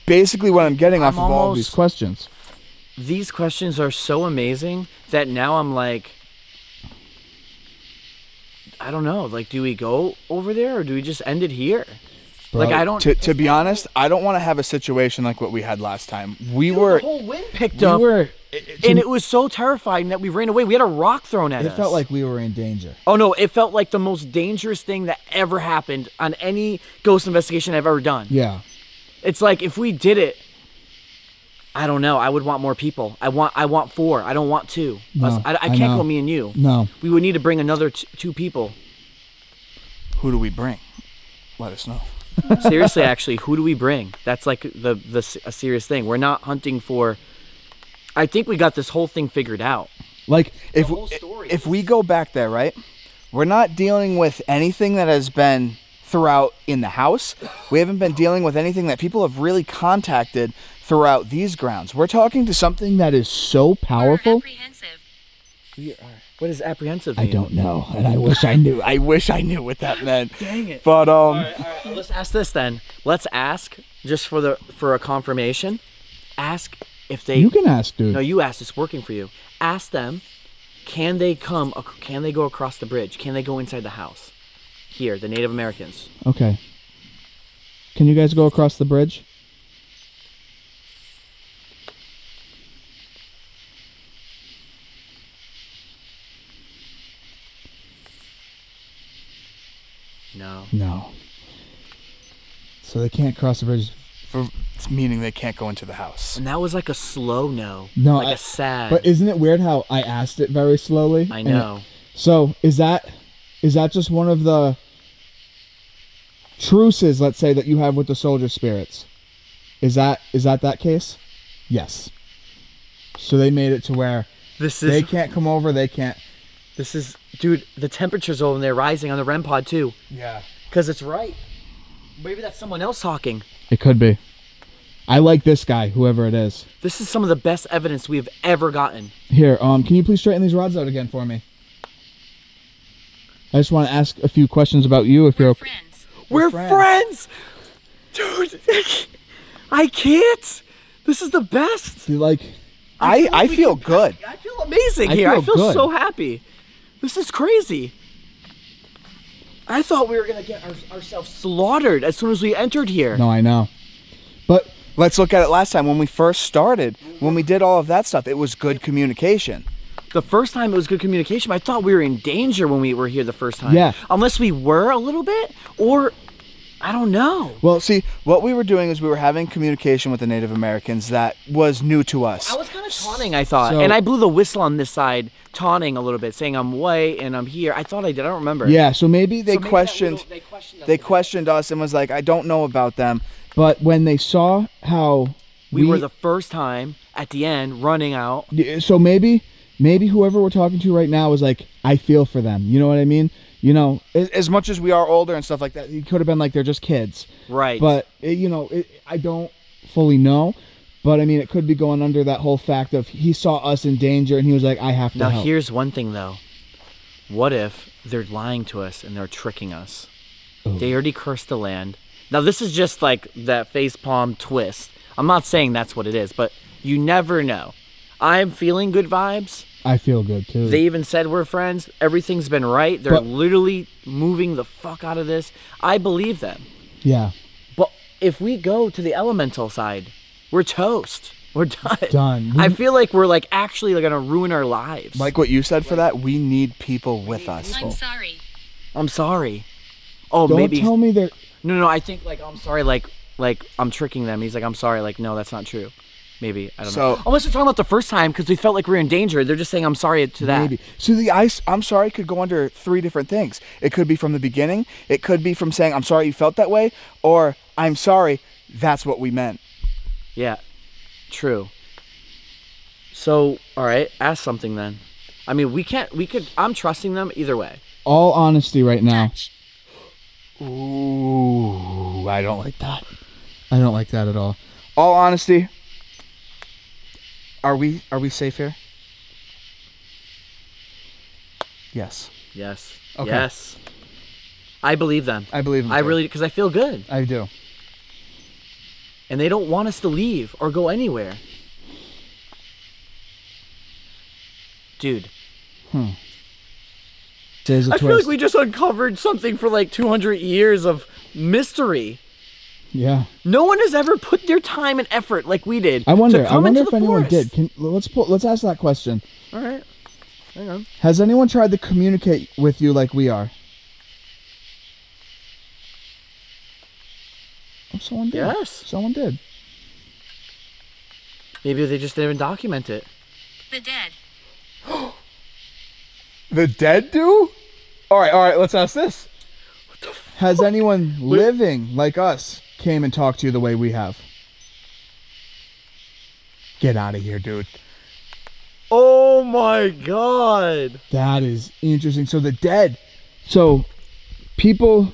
basically what I'm getting off I'm of all almost- these. These questions. These questions are so amazing that now I'm like, I don't know. Like, do we go over there or do we just end it here? like, I don't. To, to be honest, I don't want to have a situation like what we had last time. We were the whole wind picked We up, were. and it was so terrifying that we ran away. We had a rock thrown at It us. felt like we were in danger. Oh no, it felt like the most dangerous thing that ever happened on any ghost investigation I've ever done. Yeah. It's like if we did it, I don't know. I would want more people. I want I want four. I don't want two. No, Us- I, I I can't know. go me and you. No. We would need to bring another t- two people. who do we bring? Let us know. (laughs) Seriously, (laughs) actually, who do we bring? That's like the the s- a serious thing. We're not hunting for. I think we got this whole thing figured out. Like If whole if we go back there, right? We're not dealing with anything that has been throughout in the house. We haven't been dealing with anything that people have really contacted throughout these grounds. We're talking to something that is so powerful. Powerful. apprehensive. What does apprehensive I don't know, and I wish I knew. I wish I knew what that meant. (laughs) Dang it. But um Let's ask this then. Let's ask just for the for a confirmation. Ask if they You can ask, dude. No, you asked. It's working for you. Ask them Can they come? Can they go across the bridge? Can they go inside the house? Here, the Native Americans. Okay. Can you guys go across the bridge? No. No. So they can't cross the bridge. For, meaning they can't go into the house. And that was like a slow no. No, like I- a sad. But isn't it weird how I asked it very slowly? I and it- know. so is that is that just one of the truces, let's say, that you have with the soldier spirits? Is that is that that case? Yes. So they made it to where This is they can't come over. They can't. This is dude. The temperatures over there rising on the REM pod too, Yeah. because it's right. Maybe that's someone else talking. It could be. I like this guy, whoever it is. This is some of the best evidence we've ever gotten. Here, um, can you please straighten these rods out again for me? I just want to ask a few questions about you, if you're We're okay. friends. We're, friends. friends. dude. (laughs) I can't. This is the best. Do you like? I, I we feel good. I feel amazing I here. I feel feel good. so happy. This is crazy. I thought we were gonna get our, ourselves slaughtered as soon as we entered here. No, I know. But Let's look at it last time when we first started. When we did all of that stuff, it was good communication. The first time it was good communication. I thought we were in danger when we were here the first time. Yeah. Unless we were a little bit, or I don't know. Well, see, what we were doing is we were having communication with the Native Americans that was new to us. I was kind of taunting, I thought, So- and I blew the whistle on this side, taunting a little bit, saying I'm white and I'm here. I thought I did. I don't remember. yeah, so maybe they So maybe questioned- little- they questioned. us they questioned us and was like, I don't know about them. But when they saw how We, were the first time at the end running out. So maybe maybe whoever we're talking to right now is like I feel for them. You know what I mean? You know, As, as much as we are older and stuff like that. it could have been like they're just kids. Right. But it, you know, it, I don't fully know. But I mean, it could be going under that whole fact of he saw us in danger and he was like, I have to Now help. here's one thing though. What if they're lying to us and they're tricking us? They already cursed the land. Now this is just like that face palm twist. I'm not saying that's what it is, but you never know. I'm feeling good vibes. I feel good too. They even said we're friends. Everything's been right. They're But- literally moving the fuck out of this. I believe them. yeah, But if we go to the elemental side, we're toast. We're done. Done. I feel like we're like actually gonna ruin our lives. Like what you said for that, we need people with us. I'm sorry. I'm sorry. Oh, maybe don't tell me they're. no, no. I think like I'm sorry. Like, like I'm tricking them. He's like, I'm sorry. Like, no, that's not true. Maybe I don't know. So- oh, Unless they're talking about the first time because we felt like we were in danger. They're just saying I'm sorry to that. Maybe. So the ice, I'm sorry, could go under three different things. It could be from the beginning. It could be from saying, I'm sorry you felt that way, or I'm sorry, that's what we meant. Yeah, true. So, all right, ask something then. I mean, we can't. We could. I'm trusting them either way. All honesty, right now, Ooh, I don't like that. I don't like that at all. All honesty, are we are we safe here? Yes, Yes. Okay. Yes. I believe them. I believe. them. I you. really because I feel good, I do. and they don't want us to leave or go anywhere. Dude, hmm. a I feel like we just uncovered something for like 200 years of mystery. Yeah. No one has ever put their time and effort like we did. I wonder. To I wonder into if anyone forest. did. Can let's pull, let's ask that question. All right. Hang on. Has anyone tried to communicate with you like we are? Oh, someone did. Yes. Someone did. Maybe they just didn't document it. The dead. (gasps) The dead do? All right, all right. Let's ask this. Has anyone living like us came and talked to you the way we have? Get out of here, dude. Oh my god. That is interesting. So the dead. So people.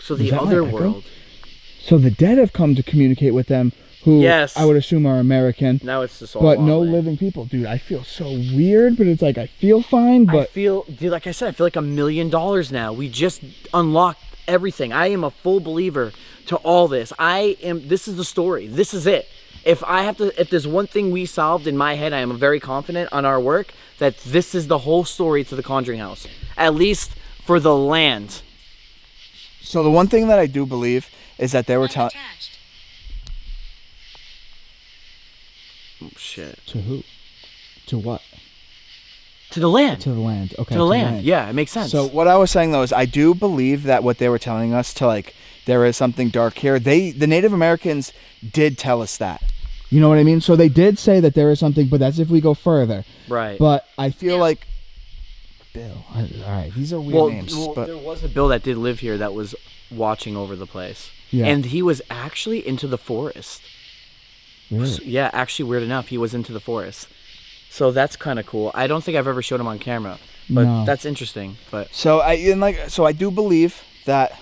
So the other world. So the dead have come to communicate with them, who Yes. I would assume are American, Now it's just all but no way. living people. Dude, I feel so weird, but it's like I feel fine. but I feel, dude, like I said, I feel like a million dollars now. We just unlocked everything. I am a full believer to all this. I am. This is the story. This is it. if I have to, if there's one thing we solved in my head, I am very confident on our work that this is the whole story to the Conjuring House, at least for the land. So the one thing that I do believe is that they were telling. Oh, shit. To who? To what? To the land. To the land. Okay. to the land. Yeah, it makes sense. So what I was saying though is I do believe that what they were telling us to like there is something dark here. They the Native Americans did tell us that. You know what I mean? So they did say that there is something, but that's if we go further. right. But I feel like Bill, I, all right, these are weird well, names, well, but there was a Bill that did live here that was watching over the place, Yeah. and he was actually into the forest. really? Yeah, actually, weird enough, he was into the forest. So that's kind of cool. I don't think I've ever showed him on camera, but No. that's interesting. But so I and like so I do believe that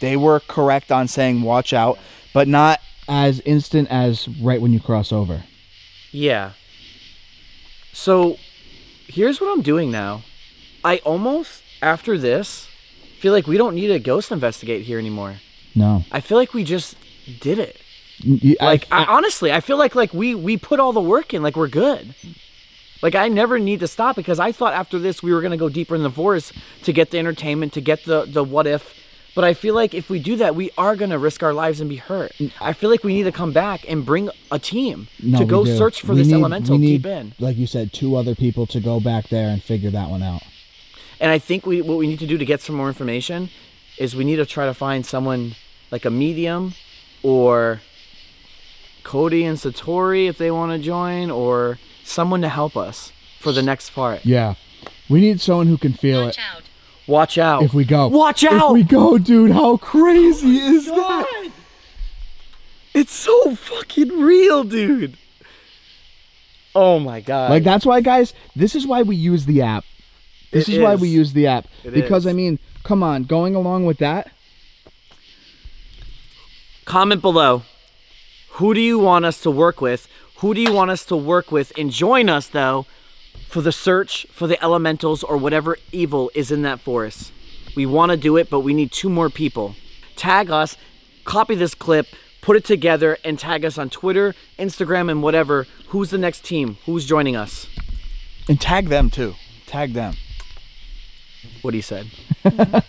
they were correct on saying watch out, but not as instant as right when you cross over. yeah. So here's what I'm doing now. I almost, after this, feel like we don't need a ghost investigate here anymore. No. I feel like we just did it. You- I- Like I, honestly, I feel like like we we put all the work in, like we're good. Like I never need to stop because I thought after this we were gonna go deeper in the forest to get the entertainment, to get the the what if. But I feel like if we do that, we are gonna risk our lives and be hurt. Mm. I feel like we need to come back and bring a team no, to go do. search for We this need- elemental need, deep in. Like you said, two other people to go back there and figure that one out. And I think we what we need to do to get some more information is we need to try to find someone like a medium or Cody and Satori if they want to join or someone to help us for the next part. Yeah. We need someone who can feel it. Watch it. out. Watch out. If we go. Watch out. If we go, dude, how crazy is oh that? It's so fucking real, dude. Oh my god. Like that's why, guys. This is why we use the app. This is why we use the app It because is. I mean, come on, going along with that. Comment below. Who do you want us to work with? Who do you want us to work with? And join us though for the search for the elementals or whatever evil is in that forest. We want to do it, but we need two more people. Tag us, copy this clip, put it together, and tag us on Twitter, Instagram, and whatever. Who's the next team? Who's joining us? and tag them too. Tag them. What he said. (laughs)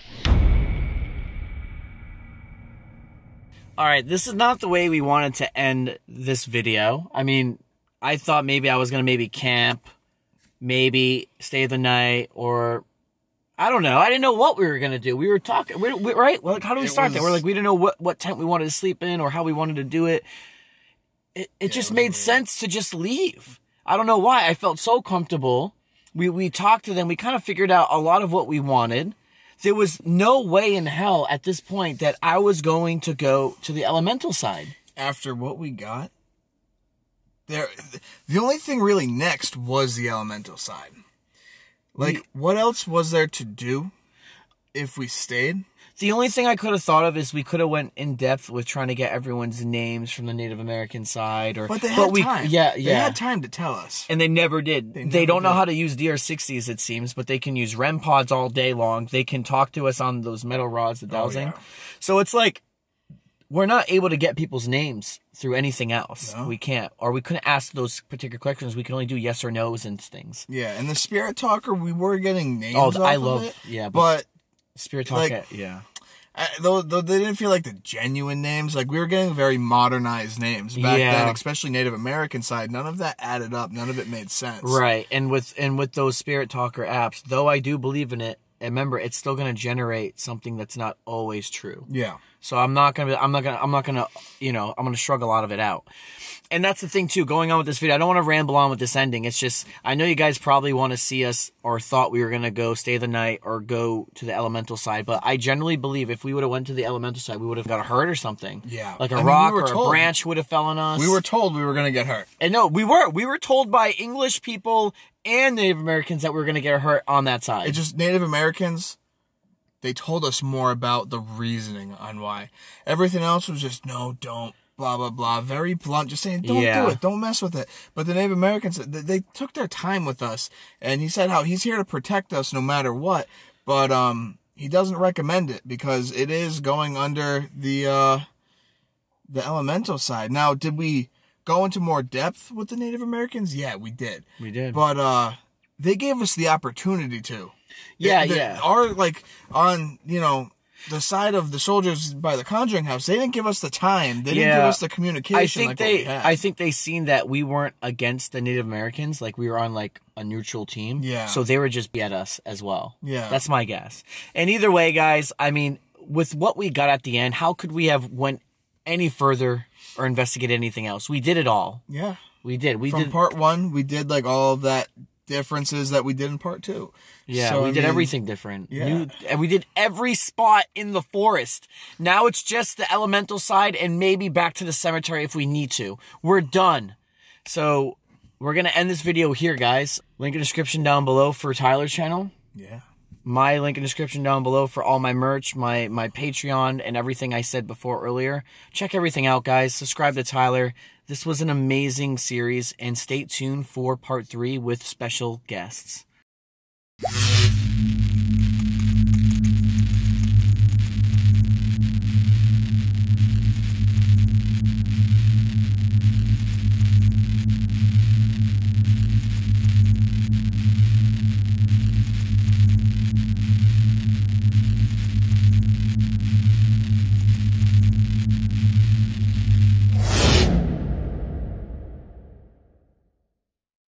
All right, this is not the way we wanted to end this video. I mean, I thought maybe I was gonna maybe camp, maybe stay the night, or I don't know. I didn't know what we were gonna do. We were talking, we, we, right? Well, like, how do we It start that? We're like, we didn't know what what tent we wanted to sleep in or how we wanted to do it. It it just made sense to just leave. I don't know why. I felt so comfortable. We we talked to them. We kind of figured out a lot of what we wanted. There was no way in hell at this point that I was going to go to the elemental side. after what we got, there, the only thing really next was the elemental side. Like, what else was there to do if we stayed? The only thing I could have thought of is we could have went in depth with trying to get everyone's names from the Native American side, or But they had we, time. Yeah, yeah, They had time to tell us. And they never did. They, never don't know how to use DR60s, it seems, but they can use REM pods all day long. They can talk to us on those metal rods, the dowsing. Oh, yeah. So it's like we're not able to get people's names through anything else. We can't, or we couldn't ask those particular questions. We can only do yes or no's and things. Yeah, and the spirit talker, we were getting names. Oh, I love- it, yeah, but- but Spirit talk, Like- yeah. though, though they didn't feel like the genuine names. Like we were getting very modernized names back Yeah. then, especially Native American side. None of that added up. None of it made sense. Right, and with and with those spirit talker apps, though I do believe in it, remember it's still going to generate something that's not always true. Yeah. So I'm not gonna, be. I'm not gonna, I'm not gonna, you know, I'm gonna shrug a lot of it out. And that's the thing too, going on with this video, I don't want to ramble on with this ending. It's just, I know you guys probably want to see us or thought we were gonna go stay the night or go to the elemental side, but I generally believe if we would have went to the elemental side, we would have got hurt or something. Yeah. Like a I mean, rock were or told- a branch would have fell on us. We were told we were gonna get hurt. and no, we were, we were told by English people and Native Americans that we were gonna get hurt on that side. It just Native Americans. They told us more about the reasoning on why. Everything else was just no, don't, blah blah blah. Very blunt, just saying don't Yeah. do it, don't mess with it. But the Native Americans, they, they took their time with us, and he said how he's here to protect us no matter what. But um, he doesn't recommend it because it is going under the uh, the elemental side. Now, did we go into more depth with the Native Americans? Yeah, we did. We did. But uh they gave us the opportunity to. Yeah, The- yeah. Our like on, you know, the side of the soldiers by the conjuring house, they didn't give us the time. They didn't give us the communication. I think like they. I think they seen that we weren't against the Native Americans, like we were on like a neutral team. Yeah. So they were just at us as well. Yeah. That's my guess. And either way, guys, I mean, with what we got at the end, how could we have went any further or investigated anything else? We did it all. yeah. We did. We From did part one, we did like all of that differences that we did in part two. Yeah, So, we I did mean, everything different. yeah. New- and we did every spot in the forest. Now it's just the elemental side and maybe back to the cemetery if we need to. We're done. So we're gonna end this video here, guys. Link in description down below for Tyler's channel. Yeah. My link in description down below for all my merch, my my Patreon, and everything I said before earlier. Check everything out, guys. Subscribe to Tyler. This was an amazing series, and stay tuned for part three with special guests.